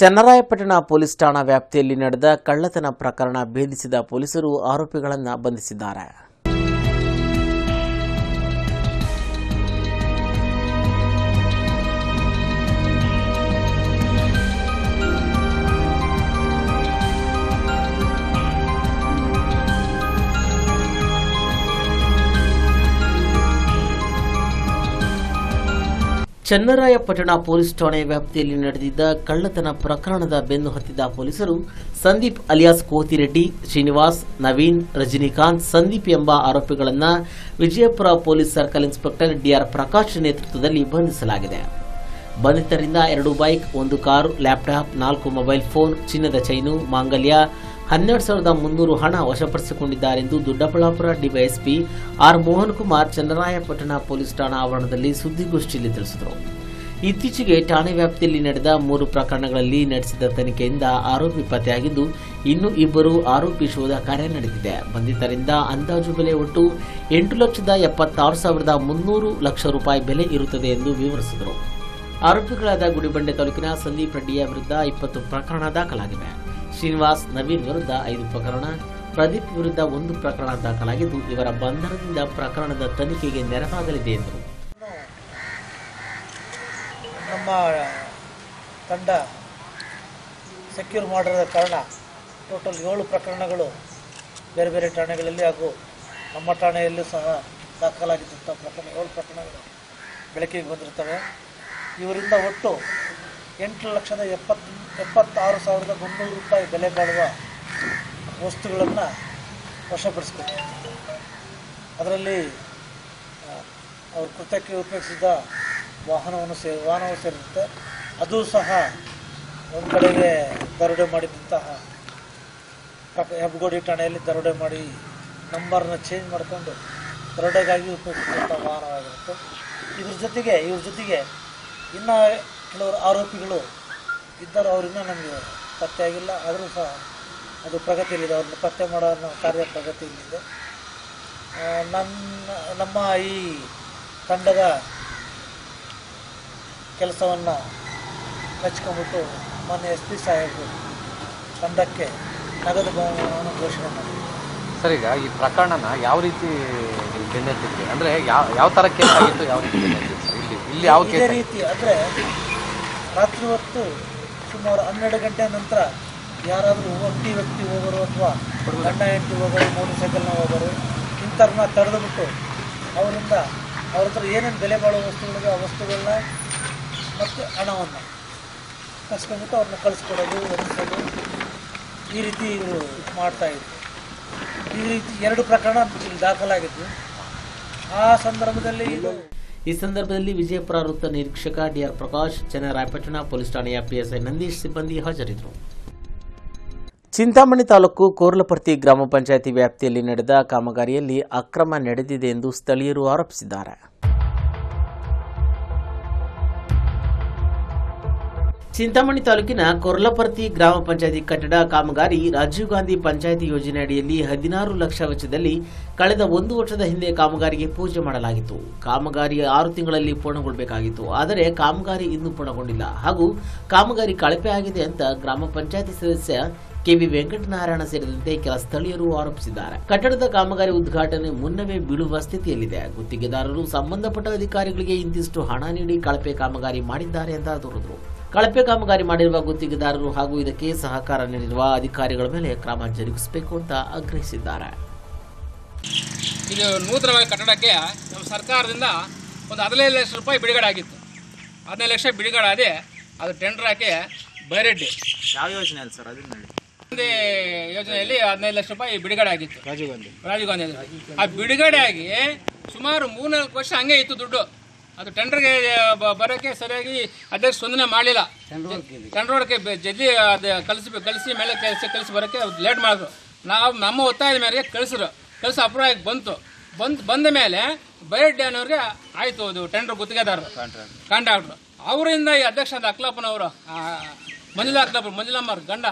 ಚನ್ನರಾಯಪಟ್ಟಣ ಪೊಲೀಸ್ ಠಾಣಾ ವ್ಯಾಪ್ತಿಯಲ್ಲಿ ನಡೆದ ಕಳ್ಳತನ ಪ್ರಕರಣ ಭೇದಿಸಿದ ಪೊಲೀಸರು ಆರೋಪಿಗಳನ್ನು ಬಂಧಿಸಿದ್ದಾರೆ. ಚನ್ನರಾಯಪಟ್ಟಣ ಪೊಲೀಸ್ ಠಾಣೆ ವ್ಯಾಪ್ತಿಯಲ್ಲಿ ನಡೆದಿದ್ದ ಕಳ್ಳತನ ಪ್ರಕರಣದ ಬೆನ್ನು ಹತ್ತಿದ ಪೊಲೀಸರು ಸಂದೀಪ್ ಅಲಿಯಾಸ್ ಕೋತಿರೆಡ್ಡಿ, ಶ್ರೀನಿವಾಸ್, ನವೀನ್, ರಜನಿಕಾಂತ್, ಸಂದೀಪ್ ಎಂಬ ಆರೋಪಿಗಳನ್ನು Vijayapura police circle inspector DR Prakash ನೇತೃತ್ವದಲ್ಲಿ ಬಂಧಿಸಲಾಗಿದೆ. ಬಂಧಿತರಿಂದ ಎರಡು ಬೈಕ್, ಒಂದು ಕಾರು, ಲ್ಯಾಪ್ಟಾಪ್, ನಾಲ್ಕು ಮೊಬೈಲ್ ಫೋನ್, ಚಿನ್ನದ ಚೈನು, ಮಾಂಗಲ್ಯ ಹನ್ನೆರಡು ಸಾವಿರದ ಮುನ್ನೂರು ಹಣ ವಶಪಡಿಸಿಕೊಂಡಿದ್ದಾರೆಂದು Doddaballapura DYSP R Mohan Kumar Channarayapatna police ಠಾಣಾ ಆವರಣದಲ್ಲಿ ಸುದ್ದಿಗೋಷ್ಠಿಯಲ್ಲಿ ತಿಳಿಸಿದರು. ಇತ್ತೀಚೆಗೆ ಠಾಣೆ ವ್ಯಾಪ್ತಿಯಲ್ಲಿ ನಡೆದ ಮೂರು ಪ್ರಕರಣಗಳಲ್ಲಿ ನಡೆಸಿದ ತನಿಖೆಯಿಂದ ಆರೋಪಿ ಪತ್ತೆಯಾಗಿದ್ದು, ಇನ್ನು ಇಬ್ಬರು ಆರೋಪಿ ಶೋಧ ಕಾರ್ಯ ನಡೆದಿದೆ. ಬಂಧಿತರಿಂದ ಅಂದಾಜು ಬೆಲೆ ಒಟ್ಟು ಎಂಟು ಲಕ್ಷದ ಎಪ್ಪತ್ತಾರು ಸಾವಿರದ ಮುನ್ನೂರು ಲಕ್ಷ ರೂಪಾಯಿ ಬೆಲೆ ಇರುತ್ತದೆ ಎಂದು ವಿವರಿಸಿದರು. ಆರೋಪಿಗಳಾದ ಗುಡಿಬಂಡೆ ತಾಲೂಕಿನ ಸಂದೀಪ್ ರೆಡ್ಡಿಯ ವಿರುದ್ಧ ಇಪ್ಪತ್ತು ಪ್ರಕರಣ ದಾಖಲಾಗಿವೆ. ಶ್ರೀನಿವಾಸ್ ನವೀನ್ ವಿರುದ್ಧ ಐದು ಪ್ರಕರಣ, ಪ್ರದೀಪ್ ವಿರುದ್ಧ ಒಂದು ಪ್ರಕರಣ ದಾಖಲಾಗಿದ್ದು, ಇವರ ಬಂಧನದಿಂದ ಪ್ರಕರಣದ ತನಿಖೆಗೆ ನೆರವಾಗಲಿದೆ ಎಂದರು. ನಮ್ಮ ತಂಡ ಸೆಕ್ಯೂರ್ ಮಾಡಿರೋ ಕಾರಣ ಟೋಟಲ್ ಏಳು ಪ್ರಕರಣಗಳು ಬೇರೆ ಬೇರೆ ಠಾಣೆಗಳಲ್ಲಿ ಹಾಗೂ ನಮ್ಮ ಠಾಣೆಯಲ್ಲೂ ಸಹ ದಾಖಲಾಗಿದ್ದಂಥ ಪ್ರಕರಣ ಏಳು ಪ್ರಕರಣಗಳು ಬೆಳಕಿಗೆ ಬಂದಿರ್ತವೆ ಇವರಿಂದ ಒಟ್ಟು ಎಂಟು ಲಕ್ಷದ ಎಪ್ಪತ್ತು ಎಪ್ಪತ್ತಾರು ಸಾವಿರದ ಮುನ್ನೂರು ರೂಪಾಯಿ ಬೆಲೆ ಬಾಳುವ ವಸ್ತುಗಳನ್ನು ವಶಪಡಿಸ್ಬೇಕು ಅದರಲ್ಲಿ ಅವರು ಕೃತ್ಯಕ್ಕೆ ಉಪಯೋಗಿಸಿದ ವಾಹನವನ್ನು ಸೇ ವಾಹನವು ಸೇರಿರುತ್ತೆ. ಅದು ಸಹ ಒಂದು ಕಡೆಗೆ ದರೋಡೆ ಮಾಡಿದಂತಹ ಹೆಬ್ಬಗೋಡಿ ಠಾಣೆಯಲ್ಲಿ ದರೋಡೆ ಮಾಡಿ ನಂಬರ್ನ ಚೇಂಜ್ ಮಾಡಿಕೊಂಡು ದರೋಡೆಗಾಗಿ ಉಪಯೋಗಿಸಿದಂಥ ವಾಹನವಾಗಿರುತ್ತೆ. ಇದ್ರ ಜೊತೆಗೆ, ಇವ್ರ ಜೊತೆಗೆ ಇನ್ನು ಕೆಲವರು ಆರೋಪಿಗಳು ಇದ್ದರೂ ಅವರಿಂದ ನಮಗೆ ಪತ್ತೆ ಆಗಿಲ್ಲ. ಆದರೂ ಸಹ ಅದು ಪ್ರಗತಿಯಲ್ಲಿದೆ. ಅವ್ರನ್ನ ಪತ್ತೆ ಮಾಡೋ ಅನ್ನೋ ಕಾರ್ಯ ಪ್ರಗತಿಯಲ್ಲಿದೆ. ನನ್ನ ನಮ್ಮ ಈ ತಂಡದ ಕೆಲಸವನ್ನು ಮೆಚ್ಕೊಂಡ್ಬಿಟ್ಟು ಮೊನ್ನೆ ಎಸ್ ಪಿ ಸಾಹೇಬರು ತಂಡಕ್ಕೆ ನಗದು ಬಹುಮಾನವನ್ನು ಘೋಷಣೆ ಮಾಡಿದರು. ಸರ್ ಈಗ ಈ ಪ್ರಕರಣನ ಯಾವ ರೀತಿ ಬೆನ್ನತ್ತಿದ್ರಿ ಅಂದ್ರೆ ಯಾವ ಯಾವ ತರ ಕೇಸ್ ಆಗಿತ್ತು ಯಾವ ರೀತಿ ಇಲ್ಲಿ ಇಲ್ಲಿ ಯಾವ ರೀತಿ ಅಂದರೆ ರಾತ್ರಿ ಹೊತ್ತು ಸುಮಾರು ಹನ್ನೆರಡು ಗಂಟೆ ನಂತರ ಯಾರಾದರೂ ಒಟ್ಟಿ ವ್ಯಕ್ತಿ ಹೋಗೋರು ಅಥವಾ ಗಂಡ ಹೆಂಡತಿ ಹೋಗೋರು ಮೋಟರ್ ಸೈಕಲ್ನ ಹೋಗೋರು, ಇಂಥವ್ರನ್ನ ತಡೆದುಬಿಟ್ಟು ಅವರಿಂದ ಅವ್ರ ಹತ್ರ ಏನೇನು ಬೆಲೆ ಬಾಳುವ ವಸ್ತುಗಳಿಗೆ ಆ ವಸ್ತುಗಳನ್ನ ಮತ್ತು ಹಣವನ್ನು ಕಸ್ಕೊಂಡ್ಬಿಟ್ಟು ಅವ್ರನ್ನ ಕಳಿಸ್ಕೊಡೋದು ಒದಗಿಸೋದು ಈ ರೀತಿ ಇವರು ಮಾಡ್ತಾಯಿದ್ರು ಈ ರೀತಿ ಎರಡು ಪ್ರಕರಣ ದಾಖಲಾಗಿದ್ದು ಆ ಸಂದರ್ಭದಲ್ಲಿ ಇದು ಈ ಸಂದರ್ಭದಲ್ಲಿ ವಿಜಯಪುರ ವೃತ್ತ ನಿರೀಕ್ಷಕ ಡಿಆರ್ ಪ್ರಕಾಶ್, ಚನ್ನರಾಯಪಟ್ಟಣ ಪೊಲೀಸ್ ಠಾಣೆಯ ಪಿಎಸ್ಐ ನಂದೀಶ್ ಸಿಬ್ಬಂದಿ ಹಾಜರಿದ್ದರು. ಚಿಂತಾಮಣಿ ತಾಲೂಕು ಕೋರ್ಲಪರ್ತಿ ಗ್ರಾಮ ಪಂಚಾಯಿತಿ ವ್ಯಾಪ್ತಿಯಲ್ಲಿ ನಡೆದ ಕಾಮಗಾರಿಯಲ್ಲಿ ಅಕ್ರಮ ನಡೆದಿದೆ ಎಂದು ಸ್ಥಳೀಯರು ಆರೋಪಿಸಿದ್ದಾರೆ. ಚಿಂತಾಮಣಿ ತಾಲೂಕಿನ ಕೊರ್ಲಪರ್ತಿ ಗ್ರಾಮ ಪಂಚಾಯಿತಿ ಕಟ್ಟಡ ಕಾಮಗಾರಿ ರಾಜೀವ್ ಗಾಂಧಿ ಪಂಚಾಯಿತಿ ಯೋಜನೆ ಅಡಿಯಲ್ಲಿ ಹದಿನಾರು ಲಕ್ಷ ವೆಚ್ಚದಲ್ಲಿ ಕಳೆದ ಒಂದು ವರ್ಷದ ಹಿಂದೆ ಕಾಮಗಾರಿಗೆ ಪೂಜೆ ಮಾಡಲಾಗಿತ್ತು. ಕಾಮಗಾರಿ ಆರು ತಿಂಗಳಲ್ಲಿ ಪೂರ್ಣಗೊಳ್ಳಬೇಕಾಗಿತ್ತು. ಆದರೆ ಕಾಮಗಾರಿ ಇನ್ನೂ ಪೂರ್ಣಗೊಂಡಿಲ್ಲ. ಹಾಗೂ ಕಾಮಗಾರಿ ಕಳಪೆ ಆಗಿದೆ ಅಂತ ಗ್ರಾಮ ಪಂಚಾಯಿತಿ ಸದಸ್ಯ ಕೆವಿ ವೆಂಕಟನಾರಾಯಣ ಸೇರಿದಂತೆ ಕೆಲ ಸ್ಥಳೀಯರು ಆರೋಪಿಸಿದ್ದಾರೆ. ಕಟ್ಟಡದ ಕಾಮಗಾರಿ ಉದ್ಘಾಟನೆ ಮುನ್ನವೇ ಬೀಳುವ ಸ್ಥಿತಿಯಲ್ಲಿದೆ. ಗುತ್ತಿಗೆದಾರರು ಸಂಬಂಧಪಟ್ಟ ಅಧಿಕಾರಿಗಳಿಗೆ ಇಂತಿಷ್ಟು ಹಣ ನೀಡಿ ಕಳಪೆ ಕಾಮಗಾರಿ ಮಾಡಿದ್ದಾರೆ ಅಂತ ದೂರಿದರು. ಕಳಪೆ ಕಾಮಗಾರಿ ಮಾಡಿರುವ ಗುತ್ತಿಗೆದಾರರು ಹಾಗೂ ಇದಕ್ಕೆ ಸಹಕಾರ ನೀಡಿರುವ ಅಧಿಕಾರಿಗಳ ಮೇಲೆ ಕ್ರಮ ಜರುಗಿಸಬೇಕು ಅಂತ ಆಗ್ರಹಿಸಿದ್ದಾರೆ. ಇದು ನೂತನವಾಗಿ ಕಟ್ಟಡಕ್ಕೆ ನಮ್ಮ ಸರ್ಕಾರದಿಂದ ಒಂದು ಹದಿನೈದು ಲಕ್ಷ ರೂಪಾಯಿ ಬಿಡುಗಡೆ ಆಗಿತ್ತು. ಹದಿನೈದು ಲಕ್ಷ ಬಿಡುಗಡೆ ಆಗಿ ಅದು ಟೆಂಡರ್ ಹಾಕಿ ಬೈರೆಡ್ಡಿ. ಯಾವ ಯೋಜನೆ ಅಲ್ಲ ಸರ್ ಅದನ್ನ ಗಾಂಧಿ ಯೋಜನೆಯಲ್ಲಿ ಹದಿನೈದು ಲಕ್ಷ ರೂಪಾಯಿ ಬಿಡುಗಡೆ ಆಗಿತ್ತು. ರಾಜೀವ್ ಗಾಂಧಿ. ರಾಜೀವ್ ಗಾಂಧಿ. ಆ ಬಿಡುಗಡೆ ಆಗಿ ಸುಮಾರು ಮೂರ್ನಾಲ್ಕು ವರ್ಷ ಹಂಗೆ ಇತ್ತು ದುಡ್ಡು. ಅದು ಟೆಂಡರ್ಗೆ ಬರೋಕ್ಕೆ ಸರಿಯಾಗಿ ಅಧ್ಯಕ್ಷ ಸ್ಪಂದನೆ ಮಾಡಲಿಲ್ಲ. ಟೆಂಡರ್ ಒಳಗೆ ಜಲ್ದಿ ಅದು ಕಲಿಸಿ ಕಲಿಸಿ ಮೇಲೆ ಕಲಿಸಿ ಕಲಿಸಿ ಬರೋಕ್ಕೆ ಲೇಟ್ ಮಾಡಿದ್ರು. ನಾವು ನಮ್ಮ ಒತ್ತಾಯದ ಮೇರೆಗೆ ಕಳಿಸಿದ್ರು. ಕಳಿಸಿ ಅಪ್ರೂವ್ ಬಂತು. ಬಂದು ಬಂದ ಮೇಲೆ ಬೈರೆಡ್ಡಿ ಅನ್ನೋರಿಗೆ ಆಯಿತು ಅದು ಟೆಂಡರ್ ಗುತ್ತಿಗೆದಾರರು. ಕಾಂಟ್ರಾಕ್ಟ್ರು. ಅವರಿಂದ ಈ ಅಧ್ಯಕ್ಷ ಅಂತ ಅಕ್ಲಪ್ಪನವರು ಆ, ಮಂಜುಳಾ ಅಕ್ಲಪ್ಪ ಮಂಜುಳಮ್ಮವ್ರ ಗಂಡ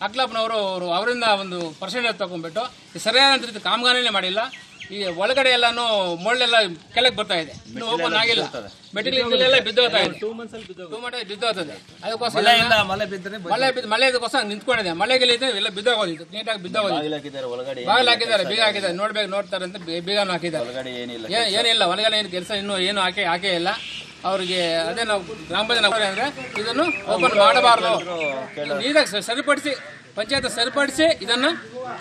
ಅಕ್ಲಪ್ಪನವರು ಅವರು ಅವರಿಂದ ಒಂದು ಪರ್ಸೆಂಟೇಜ್ ತೊಗೊಂಡ್ಬಿಟ್ಟು ಸರಿಯಾದಂಥ ಸರಿಯಾದ ರೀತಿ ಕಾಮಗಾರಿನೇ ಮಾಡಿಲ್ಲ. ಈ ಒಳಗಡೆ ಎಲ್ಲಾನು ಮೊಳ್ಳೆಲ್ಲ ಕೆಳಗೆ ಬರ್ತಾ ಇದೆ. ಇನ್ನು ಓಪನ್ ಆಗಿಲ್ಲ. ಮೆಟೀರಿಯಲ್ ಬಿದ್ದೋಗ್ತಾ ಇದೆ. ಟೂ ಮಂತ್ಸ್ ಬಿದ್ದೋಗ್ತದೆ. ಅದಕ್ಕೋಸ್ಕರ ಮಳೆ ಬಿದ್ದರೆ ಮಳೆ ಬಿದ್ದು ಮಳೆ ಇದಕ್ಕೋಸ್ಕರ ನಿಂತ್ಕೊಂಡಿದೆ ಮಳೆಗೆ ಎಲ್ಲ ಬಿದ್ದೋಗೋದಿತ್ತು ನೀಟಾಗಿ ಬಿದ್ದೋಗೋದಿತ್ತು ಬಾಗಿಲು ಹಾಕಿದ್ದಾರೆ ಒಳಗಡೆ ಬಾಗಿಲು ಹಾಕಿದ್ದಾರೆ ಬೀಗ ಹಾಕಿದ್ದಾರೆ. ನೋಡ್ಬೇಕು ನೋಡ್ತಾರೆ ಅಂತ ಬೀಗ ಬೀಗನೂ ಹಾಕಿದ್ದಾರೆ. ಒಳಗಡೆ ಏನಿಲ್ಲ ಒಳಗಡೆ ಏನು ಕೆಲಸ ಇನ್ನೂ ಏನು ಹಾಕಿ ಹಾಕೇ ಇಲ್ಲ. ಅವರಿಗೆ ಅದೇ ನಾವು ಗ್ರಾಮ ಪಂಚಾಯತ್ ಅಂದ್ರೆ ಇದನ್ನು ಓಪನ್ ಮಾಡಬಾರ್ದು. ಈಗ ಸ- ಸರಿಪಡಿಸಿ ಪಂಚಾಯತ್ ಸರಿಪಡಿಸಿ ಇದನ್ನು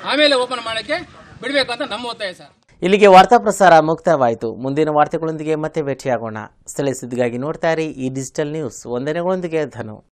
ಆಮೇಲೆ ಓಪನ್ ಮಾಡೋಕ್ಕೆ ಬಿಡಬೇಕು ಅಂತ ನಮ್ಮ ಒತ್ತಾಯ ಸರ್. ಇಲ್ಲಿಗೆ ವಾರ್ತಾ ಪ್ರಸಾರ ಮುಕ್ತವಾಯಿತು. ಮುಂದಿನ ವಾರ್ತೆಗಳೊಂದಿಗೆ ಮತ್ತೆ ಭೇಟಿಯಾಗೋಣ. ಸ್ಥಳೀಯ ಸುದ್ದಿಗಾಗಿ ನೋಡ್ತಾ ಇರಿ ಈ ಡಿಜಿಟಲ್ ನ್ಯೂಸ್. ವಂದನೆಗಳೊಂದಿಗೆ ಧನು.